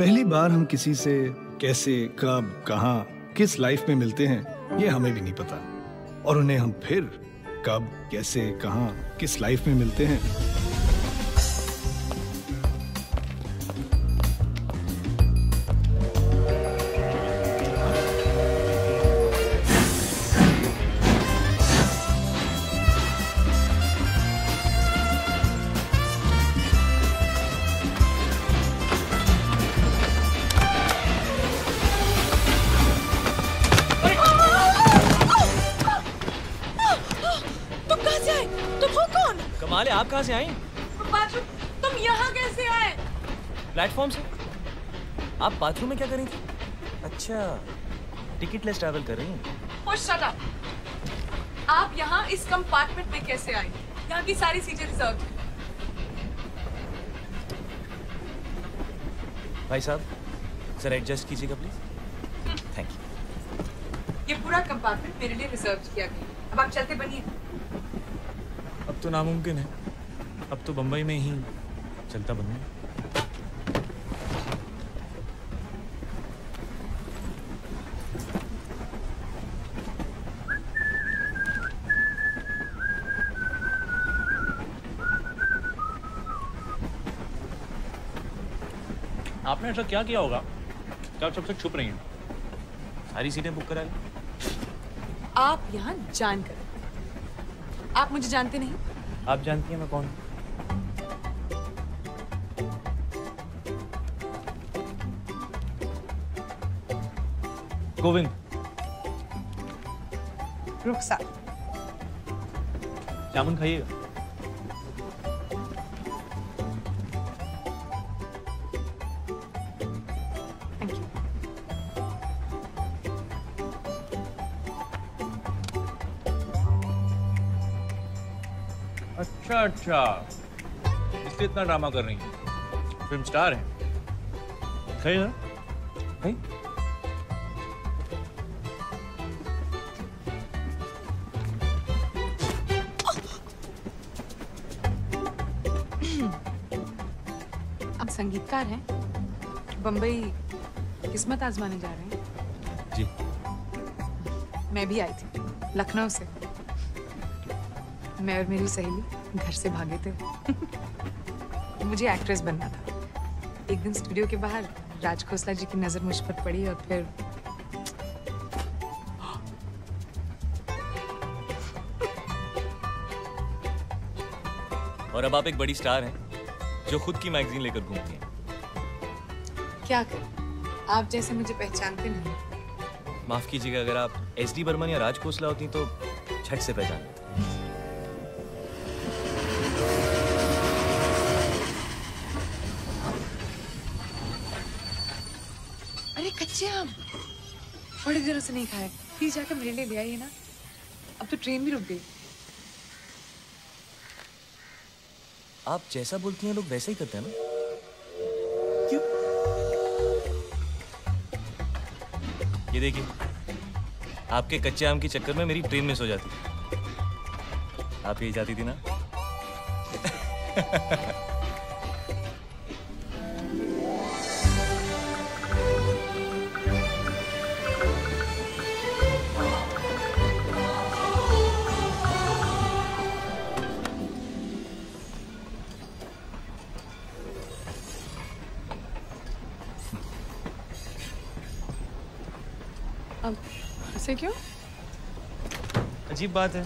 पहली बार हम किसी से कैसे, कब, कहा, किस लाइफ में मिलते हैं, ये हमें भी नहीं पता। और उन्हें हम फिर, कब, कैसे, कहा, किस लाइफ में मिलते हैं अच्छा। टिकट लेस ट्रैवल कर रही हैं? शट अप आप यहाँ इस कंपार्टमेंट में कैसे आए? यहाँ की सारी सीटें रिज़र्व भाई साहब सर एडजस्ट कीजिएगा प्लीज़ थैंक यू ये पूरा कंपार्टमेंट मेरे लिए रिज़र्व किया गया अब आप चलते बनिए। अब तो नामुमकिन है। अब तो बम्बई में ही चलता बनूँगा आपने ऐसा क्या किया होगा? कि आप सबसे छुप रही हैं? सारी सीटें बुक करा ली। आप यहाँ जान कर आप मुझे जानते नहीं? आप जानती हैं मैं कौन? हूँ? गोविंद रुखसार जामुन खाइएगा? अच्छा। इसलिए इतना ड्रामा कर रही है। फ़िल्म स्टार है। खाइए ना? भाई आप संगीतकार हैं। बम्बई किस्मत आजमाने जा रहे हैं। जी। मैं भी आई थी लखनऊ से। मैं और मेरी सहेली। घर से भागे थे। मुझे एक्ट्रेस बनना था। एक दिन स्टूडियो के बाहर राज खोसला जी की नज़र मुझ पर पड़ी और फिर और अब आप एक बड़ी स्टार हैं जो खुद की मैगजीन लेकर घूमती हैं। क्या करें? आप जैसे मुझे पहचानते नहीं। माफ़ कीजिएगा अगर आप एस डी बर्मन या राज खोसला होती तो छठ से पहचान से नहीं खाए प्लीज़ जाकर मेरे लिए ले आइए ना। अब तो ट्रेन भी रुक गई। आप जैसा बोलती हैं लोग वैसा ही करते हैं ना। क्यों? ये देखिए आपके कच्चे आम के चक्कर में मेरी ट्रेन मिस हो जाती। आप यही जाती थी ना? अजीब बात है।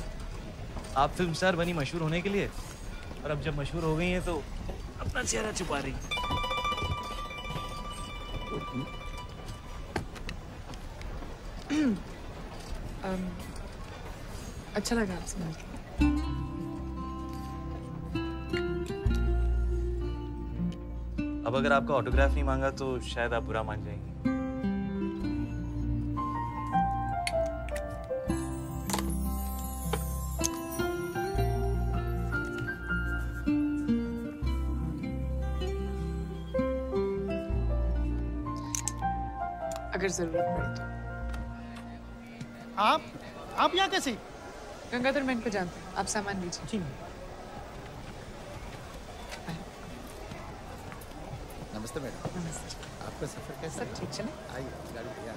आप फ़िल्म स्टार बनी मशहूर होने के लिए और अब जब मशहूर हो गई हैं तो अपना चेहरा छुपा रही। अम, अच्छा लगा आपसे मिलकर अब अगर आपका ऑटोग्राफ नहीं मांगा तो शायद आप बुरा मान जाएँगे। कैसे गंगाधर मैं इनको जानते हूँ। आप सामान लीजिए। जी नमस्ते मैडम। नमस्ते। आपका सफ़र कैसा सब ठीक चले? आइए गाड़ी तैयार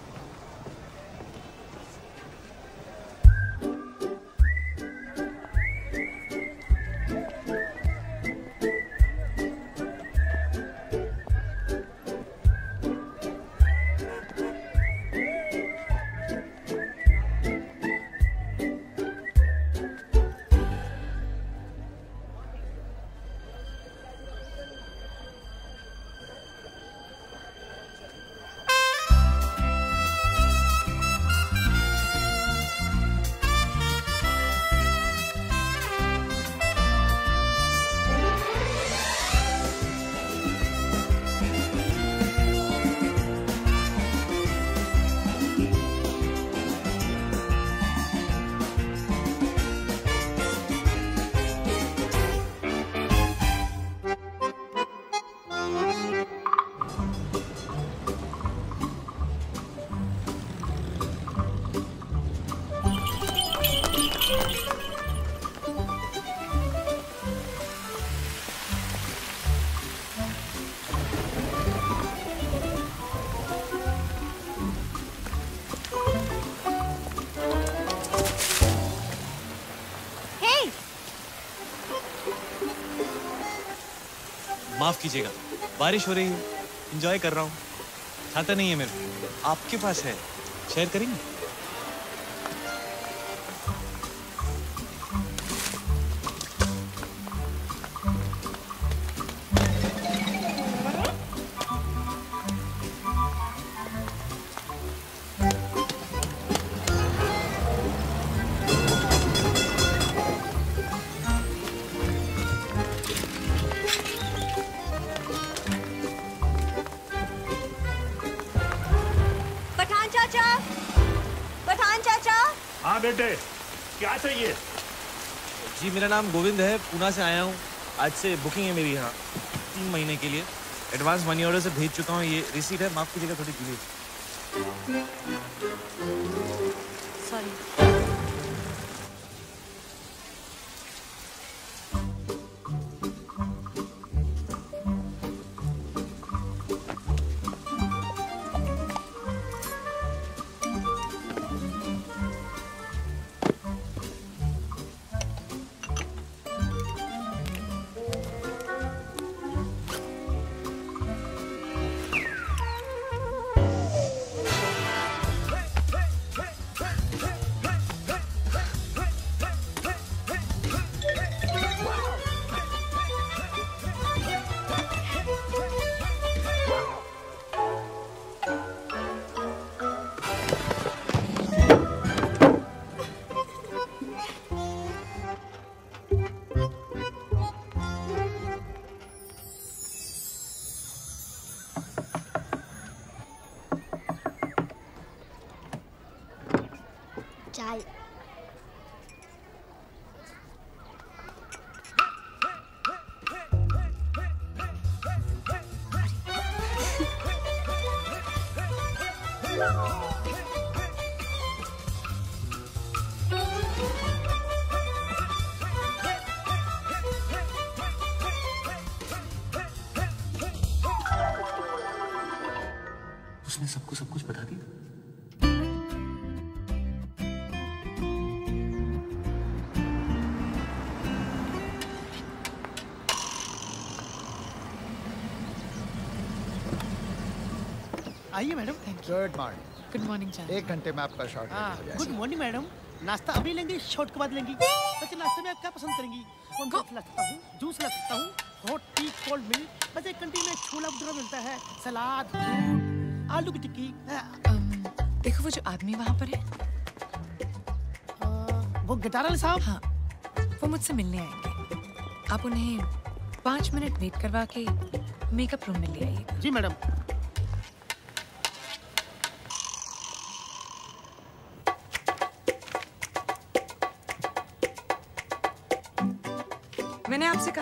माफ़ कीजिएगा। बारिश हो रही है। इंजॉय कर रहा हूँ। छाता नहीं है मेरे। आपके पास है। शेयर करेंगे? नाम गोविंद है पूना से आया हूँ। आज से बुकिंग है मेरी यहाँ, तीन महीने के लिए। एडवांस मनी ऑर्डर से भेज चुका हूँ, ये रिसीट है, माफ़ कीजिएगा, थोड़ी डिले आइए madam good morning good morning जान एक घंटे में आपका शॉर्ट हाँ हो गुड मॉर्निंग मैडम। नाश्ता अभी लेंगे शॉर्ट के बाद लेंगी। वैसे नाश्ते में आप क्या पसंद करेंगी? कौन सा ला सकता हूँ जूस ला सकता हूँ हॉट टी कोल्ड मिल्क वैसे कंटी में छोला भटूरा मिलता है सलाद आलू की टिक्की। देखो वो जो आदमी वहाँ पर है। वो गिटार वाले साहब? हाँ वो मुझसे मिलने आएँगे। आप उन्हें पाँच मिनट वेट करवा के मेकअप रूम में ले आइएगा। जी मैडम।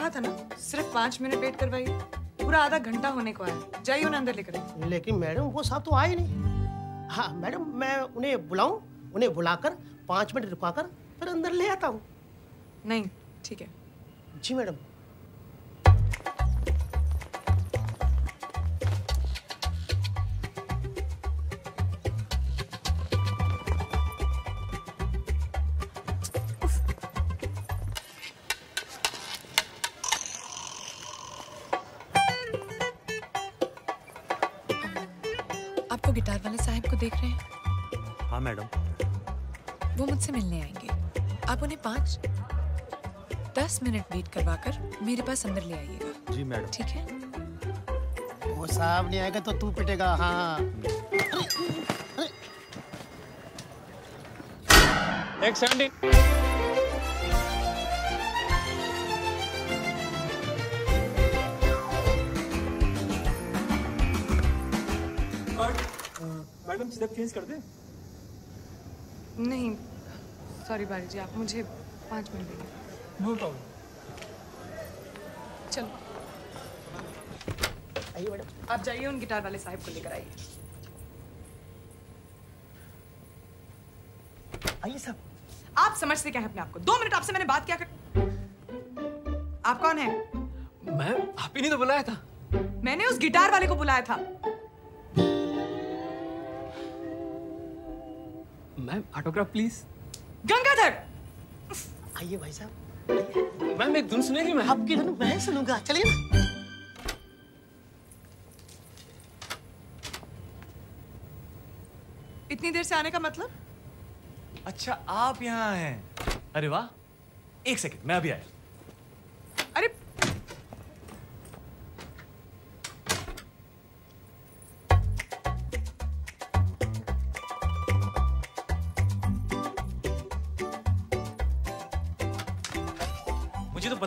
कहा था ना सिर्फ़ पाँच मिनट वेट करवाइए। पूरा आधा घंटा होने को आया। जाइए उन्हें अंदर लेकर। लेकिन मैडम वो साहब तो आए नहीं। हाँ मैडम मैं उन्हें बुलाऊं उन्हें बुलाकर पाँच मिनट रुकाकर फिर अंदर ले आता हूँ। नहीं ठीक है। जी मैडम। गिटार वाले साहब को देख रहे हैं? हाँ मैडम। वो मुझसे मिलने आएँगे। आप उन्हें पाँच दस मिनट वेट करवा कर मेरे पास अंदर ले आइएगा। जी मैडम। ठीक है? वो साहब नहीं आएगा तो तू पिटेगा हाँ। एक सेवेंटी मैडम स्टेप चेंज कर दे? नहीं सॉरी बारी जी आप मुझे पाँच मिनट देंगे। नो प्रॉब्लम चलो। आइए मैडम आप जाइए उन गिटार वाले साहब को लेकर आइए। आइए साहब। आप समझते क्या है अपने आप को? दो मिनट आपसे मैंने बात क्या कर आप कौन है? मैम आप ही नहीं तो बुलाया था। मैंने उस गिटार वाले को बुलाया था। Ma'am autograph please Gangadhar! आइए भाई साहब। मैम एक धुन सुनेगी मैं आपकी धुन मैं सुनूँगा। चलिए ना। इतनी देर से आने का मतलब? अच्छा आप यहाँ हैं। अरे वाह एक सेकंड मैं अभी आया।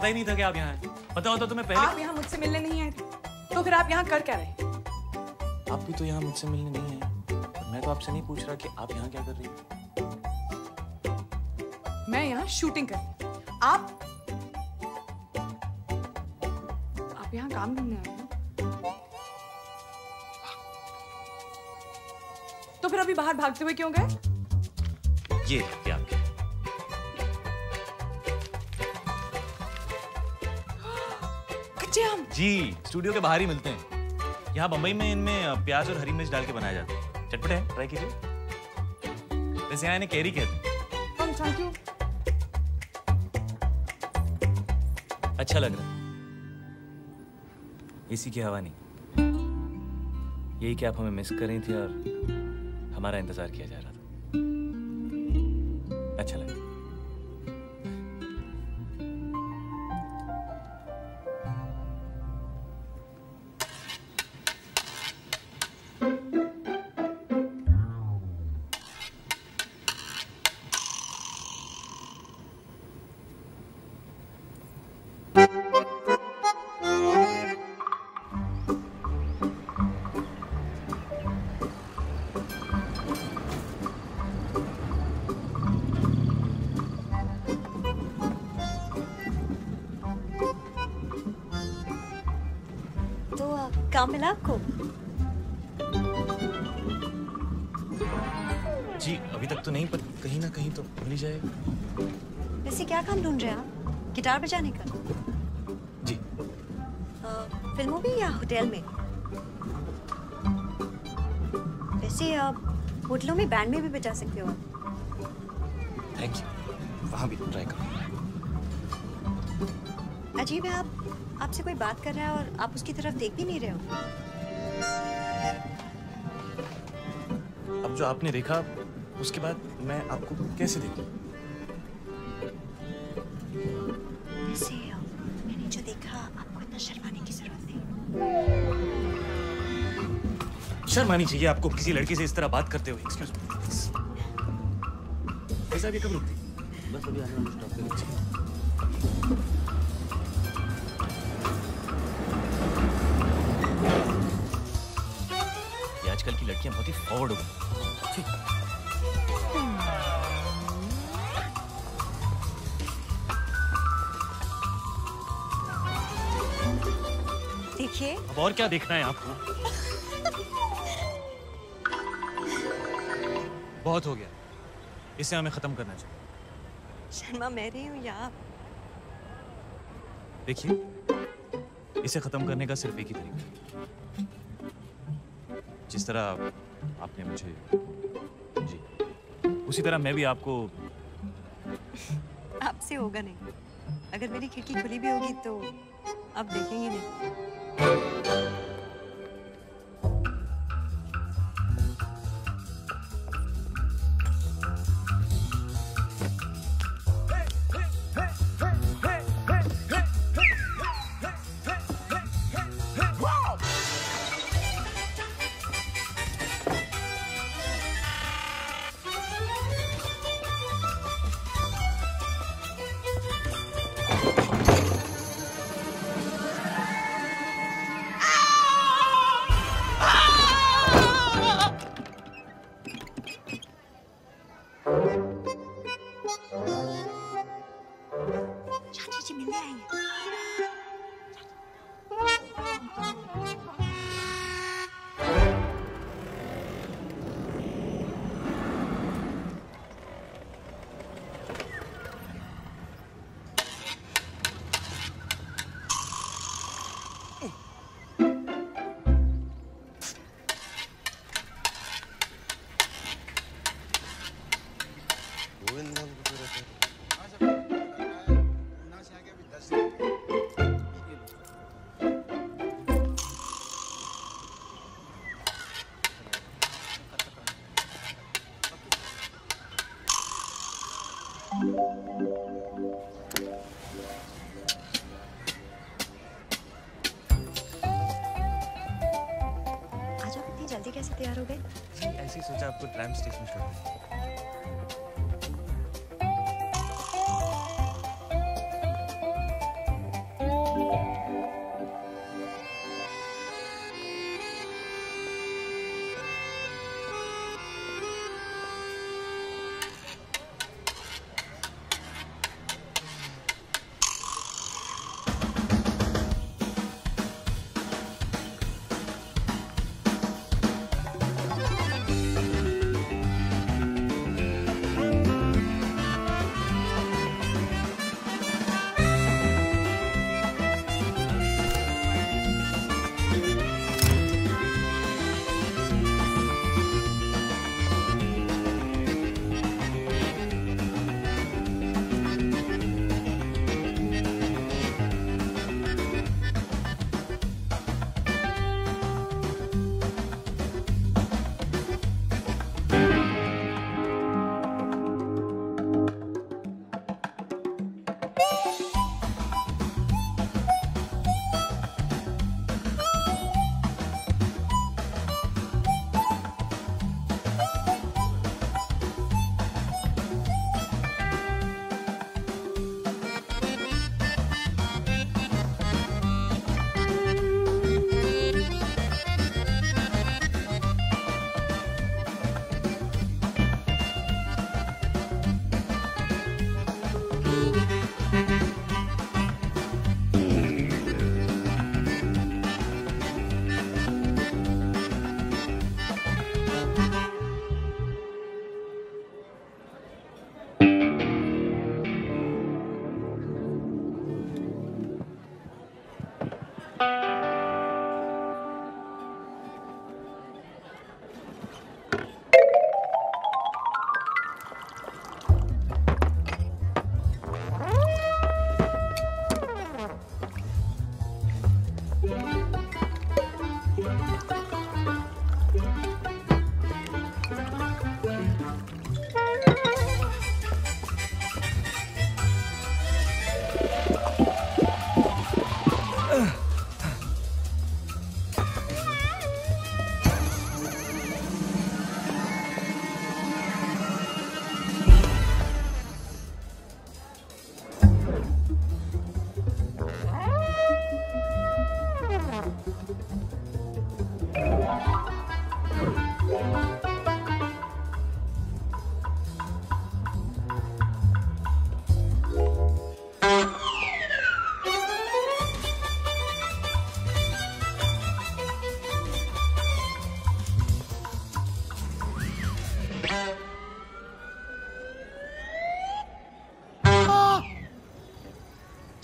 ही नहीं था कि आप यहाँ हैं पता होता तो मैं पहले आप यहाँ मुझसे मिलने नहीं आए थे। तो फिर आप यहाँ कर क्या रहे? आप भी तो यहाँ मुझसे मिलने नहीं आए। मैं तो आपसे नहीं पूछ रहा कि आप यहाँ क्या कर रही हैं। मैं यहाँ शूटिंग कर आप आप यहाँ काम ढूँढने आए हैं? तो फिर अभी बाहर भागते हुए क्यों गए? ये क्या जी स्टूडियो के बाहर ही मिलते हैं। यहाँ बम्बई में इनमें प्याज और हरी मिर्च डाल के बनाया जाता है। चटपटे है ट्राई कीजिए। वैसे यहाँ इन्हें कैरी कहते हैं। थैंक यू अच्छा लग रहा है। एसी की हवा नहीं। यही कि आप हमें मिस कर रही थी और हमारा इंतज़ार किया जा रहा था। गिटार का। जी। आ, फ़िल्मों में या होटल में? वैसे आप होटलों में बैंड में भी बजा सकते हो। थैंक यू वहाँ भी ट्राई करो। अजीब है आप आपसे कोई बात कर रहा है और आप उसकी तरफ़ देख भी नहीं रहे हो? अब जो आपने देखा उसके बाद मैं आपको कैसे देखूँ? शर्म आनी चाहिए आपको किसी लड़की से इस तरह बात करते हुए। एक्सक्यूज मी कैसा भी कब रुकती? बस अभी आने वाले स्टॉप पे रुकती ये आजकल की लड़कियाँ बहुत ही फॉरवर्ड हो गई। देखिए। अब और क्या देखना है आपको? बहुत हो गया। इसे हमें खत्म करना चाहिए। शर्मा मैं रही हूँ या देखिए इसे खत्म करने का सिर्फ़ एक ही तरीका है। जिस तरह आपने मुझे जी उसी तरह मैं भी आपको आपसे होगा नहीं। अगर मेरी खिड़की खुली भी होगी तो आप देखेंगे नहीं। तैयार हो गए। ऐसे ही सोचा आपको ट्रैम स्टेशन छोड़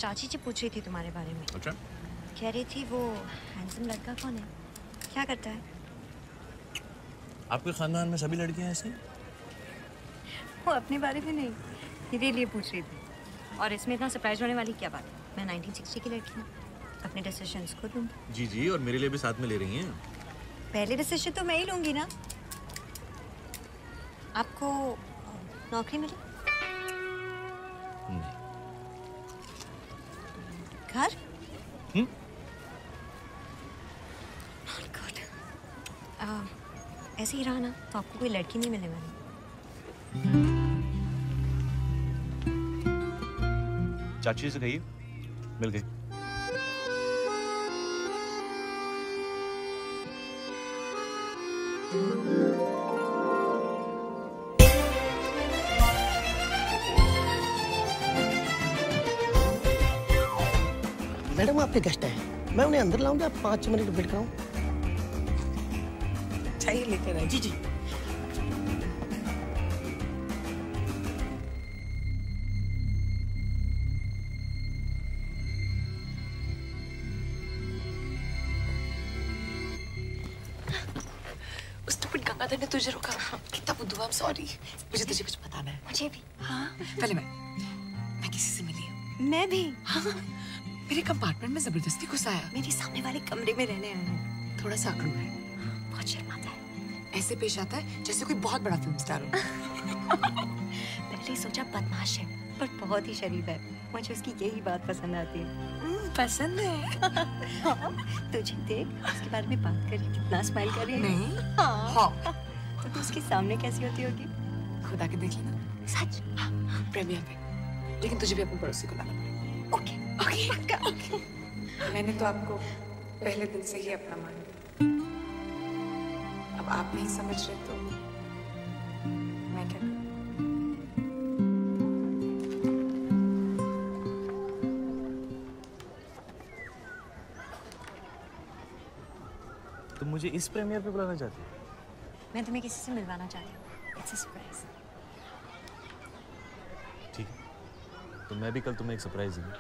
चाची जी पूछ रही थी तुम्हारे बारे में। अच्छा। कह रही थी वो हैंडसम लड़का कौन है? क्या करता है? आपके खानदान में सभी लड़कियाँ ऐसी वो अपने बारे में नहीं मेरे लिए पूछ रही थी। और इसमें इतना सरप्राइज़ होने वाली क्या बात है? मैं 1960 की लड़की हूँ अपने डिसीजंस खुद लूँगी जी जी और मेरे लिए भी साथ में ले रही हैं। पहले डिसीज़न तो मैं ही लूँगी ना। आपको नौकरी मिली? घर हम्म? Not good. आ, ऐसे ही रहा ना तो आपको कोई लड़की नहीं मिलने वाली चाची से कहिए मिल गई अंदर लाऊं या पाँच मिनट वेट कराऊं चाहिए लेकर आए। जी जी। गंगाधर ने तुझे रोका। कितना बुद्धू आई एम सॉरी मुझे तुझे कुछ बताना है। मुझे भी। हाँ। पहले मैं मैं किसी से मिली हूँ। मैं भी। हाँ। मेरे कंपार्टमेंट में ज़बरदस्ती घुस आया। मेरे सामने वाले कमरे में रहने आया है। थोड़ा सा आक्रोश है। बहुत शर्माता है। ऐसे पेश आता है जैसे कोई बहुत बड़ा फ़िल्म स्टार हो। पहले सोचा बदमाश है पर बहुत ही शरीफ है। मुझे उसकी यही बात पसंद आती है। पसंद है। तुझे देख उसके बारे में बात करी कितना स्माइल कर रही है। नहीं। हाँ। हाँ। तो तू उसके सामने कैसी होती होगी? खुदा के देख लेना। सच? प्रेमियर पे। लेकिन तुझे भी अपने पड़ोसी को लाना पड़ेगा। ओके। ओके। मैंने तो आपको पहले दिन से ही अपना मान लिया। अब आप नहीं समझ रहे तो मैं क्या करूँ? तुम मुझे इस प्रीमियर पे बुलाना चाहती हो? मैं तुम्हें किसी से मिलवाना चाहती हूँ। इट्स अ सरप्राइज़ ठीक है। तो मैं भी कल तुम्हें एक सरप्राइज़ दूँगा।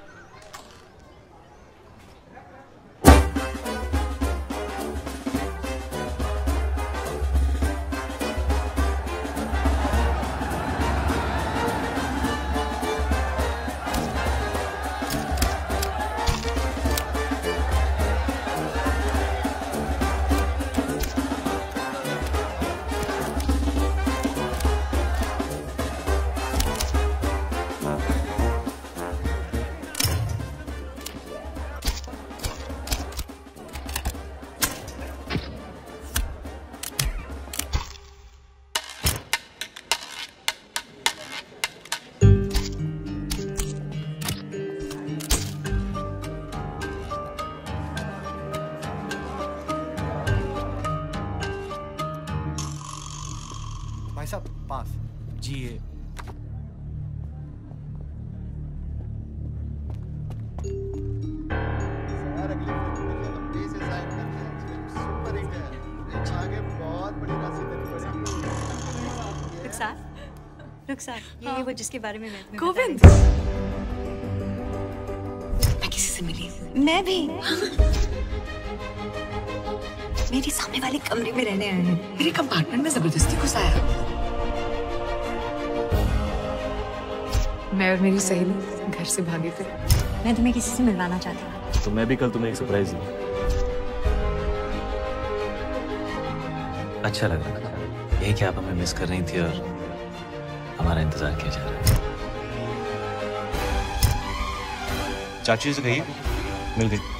रुखसार ये वो जिसके बारे में मैं गोविंद। मैं किसी से मिली मैं भी। मेरे सामने वाले कमरे में रहने आए हैं। मेरे कंपार्टमेंट में ज़बरदस्ती घुस आया। मैं और मेरी सहेली घर से भागे थे मैं तुम्हें किसी से मिलवाना चाहती हूँ। तो मैं भी कल तुम्हें एक सरप्राइज़ दूँगा अच्छा लग। रहा है यही कि आप हमें मिस कर रही थी और इंतज़ार किया जा रहा है। चाची से कहिए। मिल गई।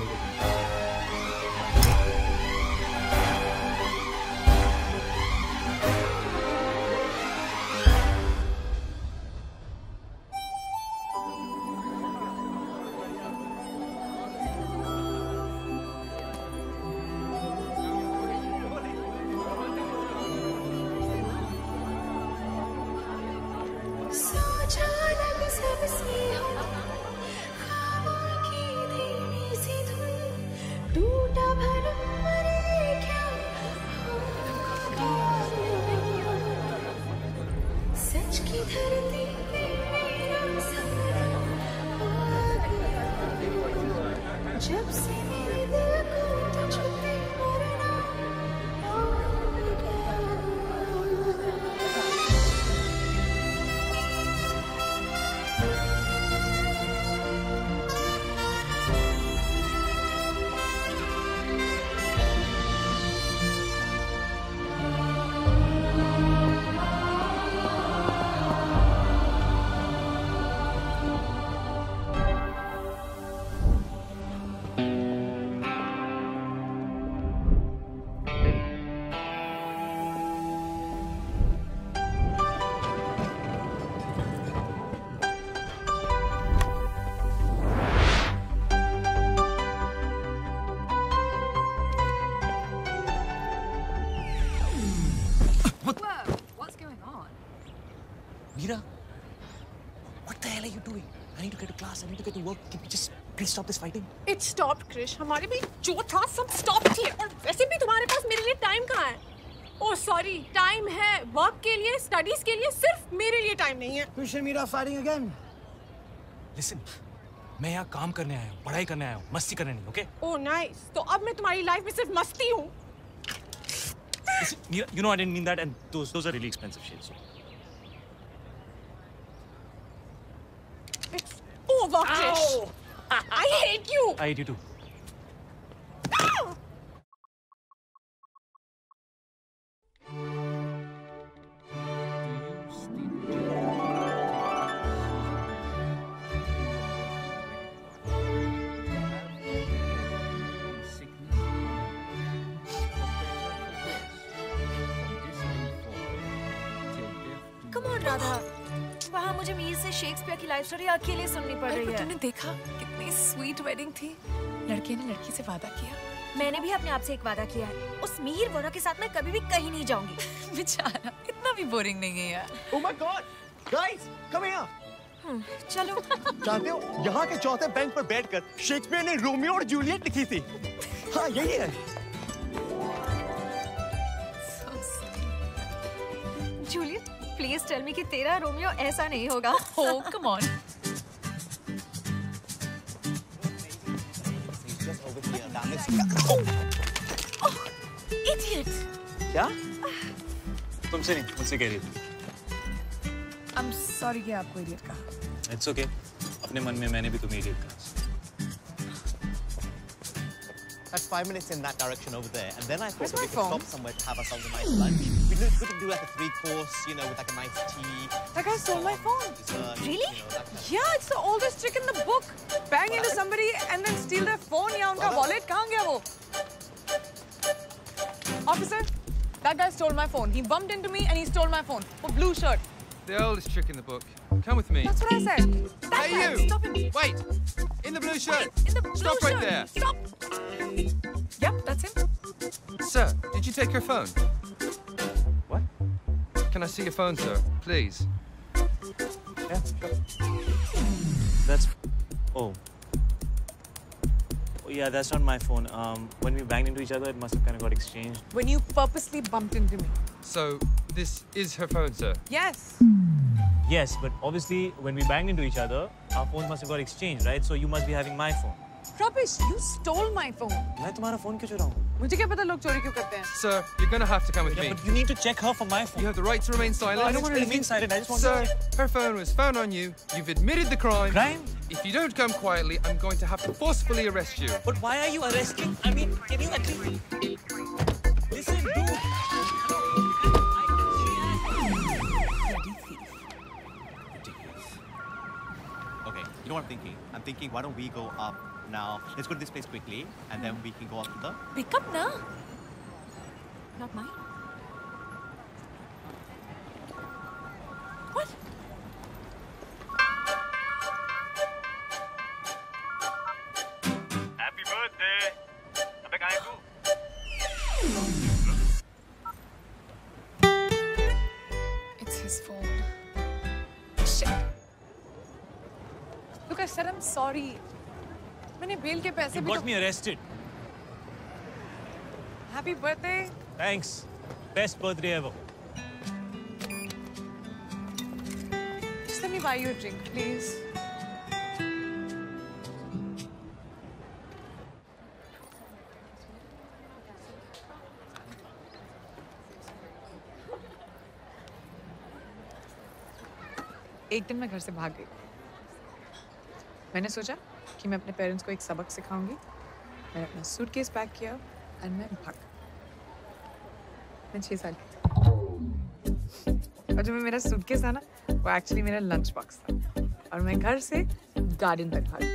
Work. Can we just Please stop this fighting. It stop Krish हमारे भी जो था सब स्टॉप किए और वैसे भी तुम्हारे पास मेरे लिए टाइम कहाँ है ओह सॉरी टाइम है वर्क के लिए स्टडीज़ के लिए सिर्फ़ मेरे लिए टाइम नहीं है Krish and Meera fighting again. Listen, मैं यहाँ काम करने आया हूँ, पढ़ाई करने आया हूँ, मस्ती करने नहीं, okay? ओह नाइस तो अब मैं तुम्हारी लाइफ में सिर्फ़ मस्ती हूँ you know I didn't mean that, and those those are really expensive shades. So. Ow! I hate you! I hate you too. Come on, Radha. मुझे मीर से शेक्सपियर की लाइफ स्टोरी अकेले सुननी पड़ रही है। तूने देखा कितनी स्वीट वेडिंग थी। लड़के ने लड़की से वादा किया। मैंने भी अपने आप से एक वादा किया है। उस मीर वोरा के साथ मैं कभी भी कहीं नहीं जाऊँगी। बेचारा इतना भी बोरिंग नहीं है यार। Oh my God, guys, come here. चलो। जानते हो? यहाँ के चौथे बैंक पर बैठकर शेक्सपियर ने रोमियो और जूलियट लिखी थी। हाँ यही है। जूलियट? प्लीज़ टेल मी कि तेरा रोमियो ऐसा नहीं होगा हो कम ऑन इडियट क्या? तुमसे नहीं, मुझसे कह रही थी. आई एम सॉरी कि आपको इडियट कहा It's okay. अपने मन में मैंने भी तुम्हें idiot कहा. That's five minutes in that direction over there, and then I thought we could stop somewhere to have ourselves a nice lunch. We could do like a three-course, you know, with like a nice tea. That guy stole my phone. Dessert, really? You know, yeah, it's the oldest trick in the book. Bang what? into somebody and then steal their phone. Yeah, unka wallet kahan gaya wo? Officer, that guy stole my phone. He bumped into me and he stole my phone. For blue shirt. The oldest trick in the book. Come with me. That's what I said. That Hey, guy, you! Stop him. Wait! In the blue shirt! In the blue Stop right there! Stop. Yep, that's him. Sir, did you take your phone? What? Can I see your phone, sir? Please. Yeah, sure. That's. Oh. Oh yeah, that's not my phone. Um, when we banged into each other, it must have kind of got exchanged. When you purposely bumped into me. So, this is her phone, sir? Yes. Yes, but obviously when we banged into each other, our phones must have got exchanged, right? So you must be having my phone. Rubbish, you stole my phone. मैं तुम्हारा phone क्यों चुराऊँ? मुझे क्या पता लोग चोरी क्यों करते हैं? Sir, you're gonna have to come with Yeah, me. but you need to check her for my phone. You have the right to remain silent. I don't want to remain silent. I just want Sir, to check. her phone was found on you. You've admitted the crime. Crime? If you don't come quietly, I'm going to have to forcefully arrest you. But why are you arresting? I mean, can you at You know what I'm thinking? I'm thinking, why don't we go up now? Let's go to this place quickly, and then we can go up to the. Pick up ना. Not mine. What? Said I'm sorry. मैंने bell के पैसे भी got me arrested. Happy birthday. Thanks. Best birthday ever. Just let me buy you a drink, please. एक दिन मैं घर से भाग गई मैंने सोचा कि मैं अपने पेरेंट्स को एक सबक सिखाऊँगी। मैंने अपना सूटकेस पैक किया और मैं भाग। मैं छः साल की और जो मेरा सूटकेस था ना, वो एक्चुअली मेरा लंच बॉक्स था। और मैं घर से गार्डन तक भागी।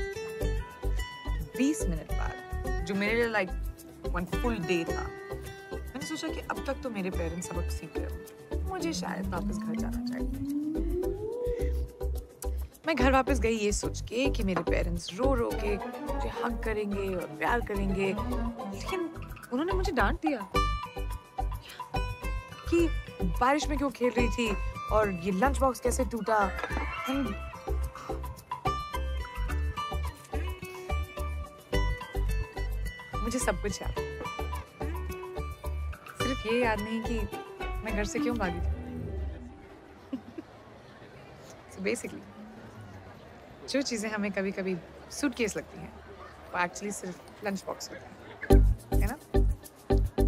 बीस मिनट बाद, जो मेरे लिए लाइक वन फुल डे था, मैंने सोचा कि अब तक तो मेरे पेरेंट्स सबक सीख रहे होंगे। मुझे शायद वापस घर जाना चाहिए। मैं घर वापस गई ये सोच के कि मेरे पेरेंट्स रो रो के मुझे हक करेंगे और प्यार करेंगे। लेकिन उन्होंने मुझे डांट दिया। कि बारिश में क्यों खेल रही थी और ये लंच बॉक्स कैसे टूटा? मुझे सब कुछ याद सिर्फ़ ये याद नहीं कि मैं घर से क्यों भागी थी। So जो चीज़ें हमें कभी कभी सूटकेस लगती हैं वो एक्चुअली सिर्फ़ लंच बॉक्स होता हैं। है ना?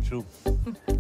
True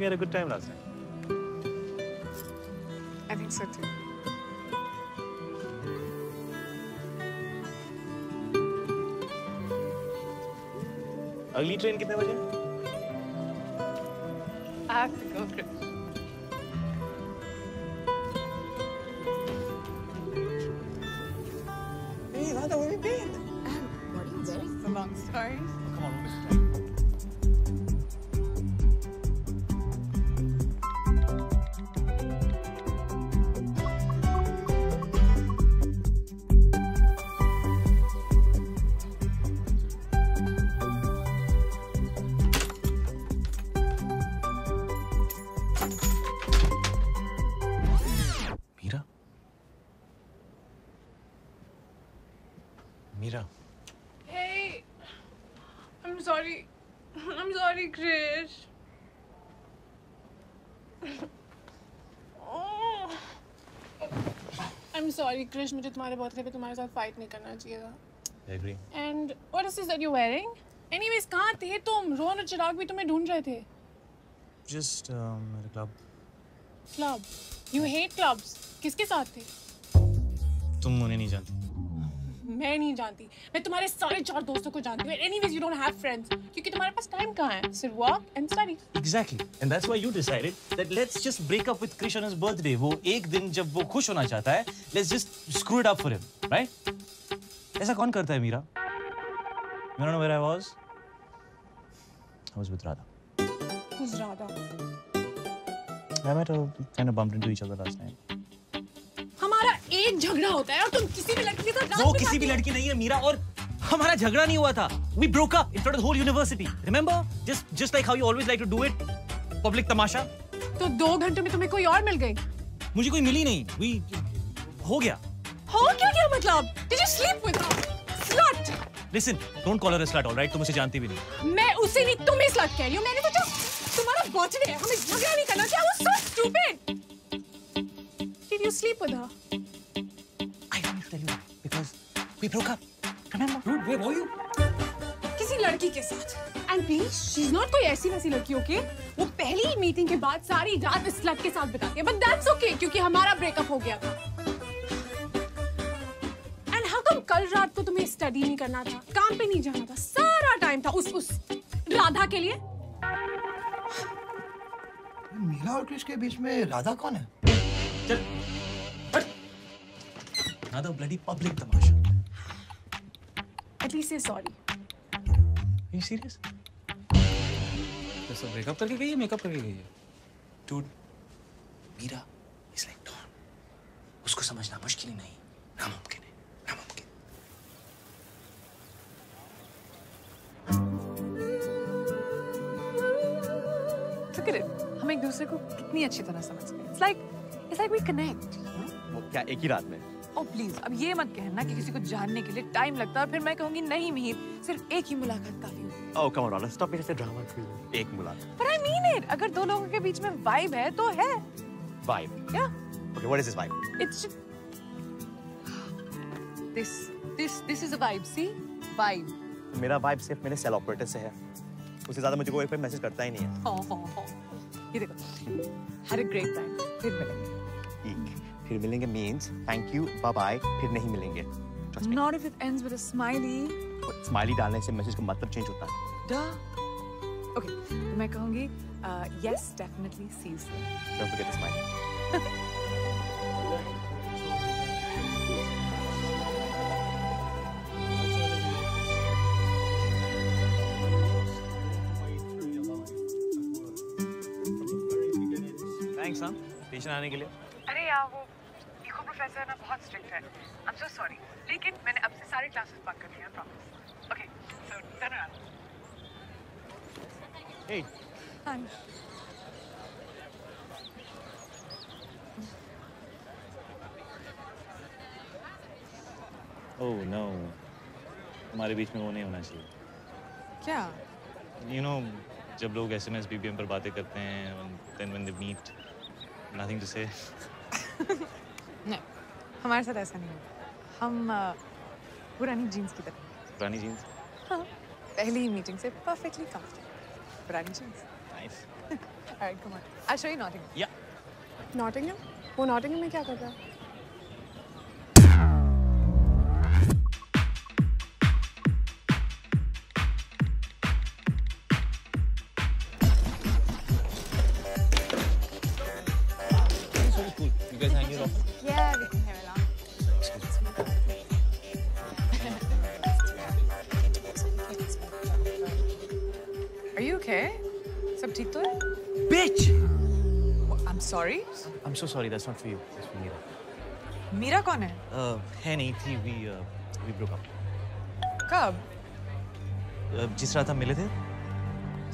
we had a good time last night. I think so too. अगली ट्रेन कितने बजे है? I have to go, Chris. I'm sorry, Krish. मुझे तुम्हारे बर्थडे पे तुम्हारे साथ फाइट नहीं करना चाहिए था. Agree. And what is this that you're wearing? Anyways, कहाँ थे तुम? रोहन और चिराग भी तुम्हें ढूंढ रहे थे. Just um, at a club. Club. You hate clubs. किसके साथ थे? तुम उन्हें नहीं जानती मैं नहीं जानती. मैं तुम्हारे सारे चार दोस्तों को जानती हूँ. Anyways, you don't have friends. क्योंकि तुम्हारे पास टाइम कहाँ है? सिर्फ़ work and study. Exactly. And that's why you decided that let's just break up with Krish on his birthday. वो एक दिन जब वो खुश होना चाहता है, let's just screw it up for him, right? ऐसा कौन करता है Meera? You don't know where I was? I was with Radha. Who's Radha? I met her, kind of bumped into each other last night. एक झगड़ा होता है और तुम किसी भी लड़की के साथ वो किसी भी लड़की नहीं है मीरा और हमारा झगड़ा नहीं हुआ था we broke up in front of the whole university remember just just like how you always like to do it public तमाशा तो दो घंटे में तुम्हें कोई और मिल गई मुझे कोई मिली नहीं we हो गया हो क्या क्या मतलब Did you sleep with her? Slut! listen don't call her a slut all right तुम उसे जानती भी नहीं मैं उसे नहीं तुम्हें slut कह रही हूँ मैंने सोचा तुम्हारा बर्थडे है हमें झगड़ा नहीं करना क्या वो so stupid Did you sleep with her? Tell you because we broke up remember? Dude where were you? किसी लड़की के साथ। And please she is not कोई ऐसी वैसी लड़की ओके वो पहली मीटिंग के बाद सारी रात इस लट के साथ बिताती है बट दैट्स ओके क्योंकि हमारा ब्रेकअप हो गया। था एंड हाउ कम कल रात को तुम्हें स्टडी नहीं करना था काम पे नहीं जाना था? सारा टाइम था उस उस राधा के लिए। मीरा और कृष के बीच में राधा कौन है? चल another bloody public तमाशा एटलीस्ट से सॉरी Are you serious? तो ब्रेकअप करके गई है मेकअप करके गई है Dude, Meera is like Dawn. उसको समझना मुश्किल ही नहीं नामुमकिन है नामुमकिन Look at it. हम एक दूसरे को कितनी अच्छी तरह समझ गए. It's like it's like we connect. वो क्या एक ही रात में ओ प्लीज़ अब ये मत कहना कि किसी को जानने के लिए टाइम लगता है और फिर मैं कहूँगी नहीं मिहिर सिर्फ़ एक ही मुलाकात काफ़ी Oh, come on, Rana. Stop मेरे से ड्रामा क्यों एक मुलाकात पर आई मीन इट अगर दो लोगों के बीच में वाइब है तो है vibe. Yeah. Okay, what is this vibe? It's just... this this this is a vibe. See, vibe. मेरा vibe सिर्फ़ मेरे सेल ऑपरेटर से है उससे ज़्यादा मुझे कोई मैसेज करता ही नहीं है Oh, oh, oh. ये देखो. Had a great time. फिर मिलेंगे. फिर मिलेंगे means thank you bye bye फिर नहीं मिलेंगे। Not if it ends with a smiley smiley डालने से मैसेज का मतलब चेंज होता है। डा ओके तो मैं कहूँगी yes definitely see you soon don't forget the smiley आने के लिए। प्रोफेसर ना बहुत स्ट्रिक्ट है। आई एम सो सॉरी लेकिन मैंने अब से सारे क्लासेस बंक कर लिए promise okay so turn around Hey. हाँ ओह नो हमारे बीच में वो नहीं होना चाहिए। क्या? यू नो जब लोग एसएमएस बीबीएम पर बातें करते हैं then when they meet nothing to say नहीं हमारे साथ ऐसा नहीं है हम पुरानी जीन्स की तरह पुरानी जीन्स हाँ पहली ही मीटिंग से परफेक्टली कंफर्टेबल पुरानी jeans nice alright come on I show you Notting या नॉटिंगम वो नॉटिंगम में क्या कर रहा है? Sorry. I'm so sorry. That's not for you. That's for Mira. Meera कौन है? Uh, है नहीं थी. We uh, we broke up. कब? Uh, जिस रात हम मिले थे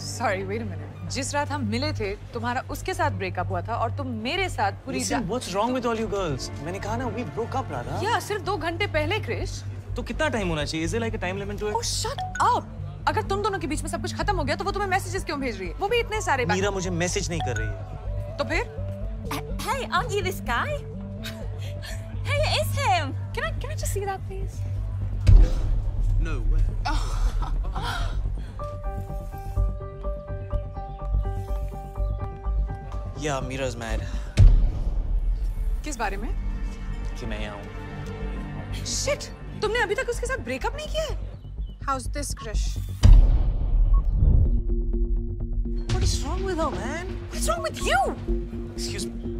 Sorry, wait a minute. जिस रात हम मिले थे, तुम्हारा उसके साथ ब्रेकअप हुआ था और तुम मेरे साथ पूरी Listen, what's wrong with all you girls? मैंने कहा ना we broke up राधा. या सिर्फ़ दो घंटे पहले क्रिश तो कितना टाइम होना चाहिए? Is there like a time limit to it? Oh, shut up! अगर तुम दोनों के बीच में सब कुछ खत्म हो गया तो वो तुम्हें मैसेजेस क्यों भेज रही है वो भी इतने सारे मीरा मुझे मैसेज नहीं कर रही है. तो फिर Hey, aren't you this guy? hey, it is him. Can I can I just see that, please? No way. Yeah, Mira's mad. किस बारे में कि मैं यहाँ हूँ. शिट तुमने अभी तक उसके साथ ब्रेकअप नहीं किया है How's this, Krish? What is wrong with her, man? What's wrong with you? Excuse me.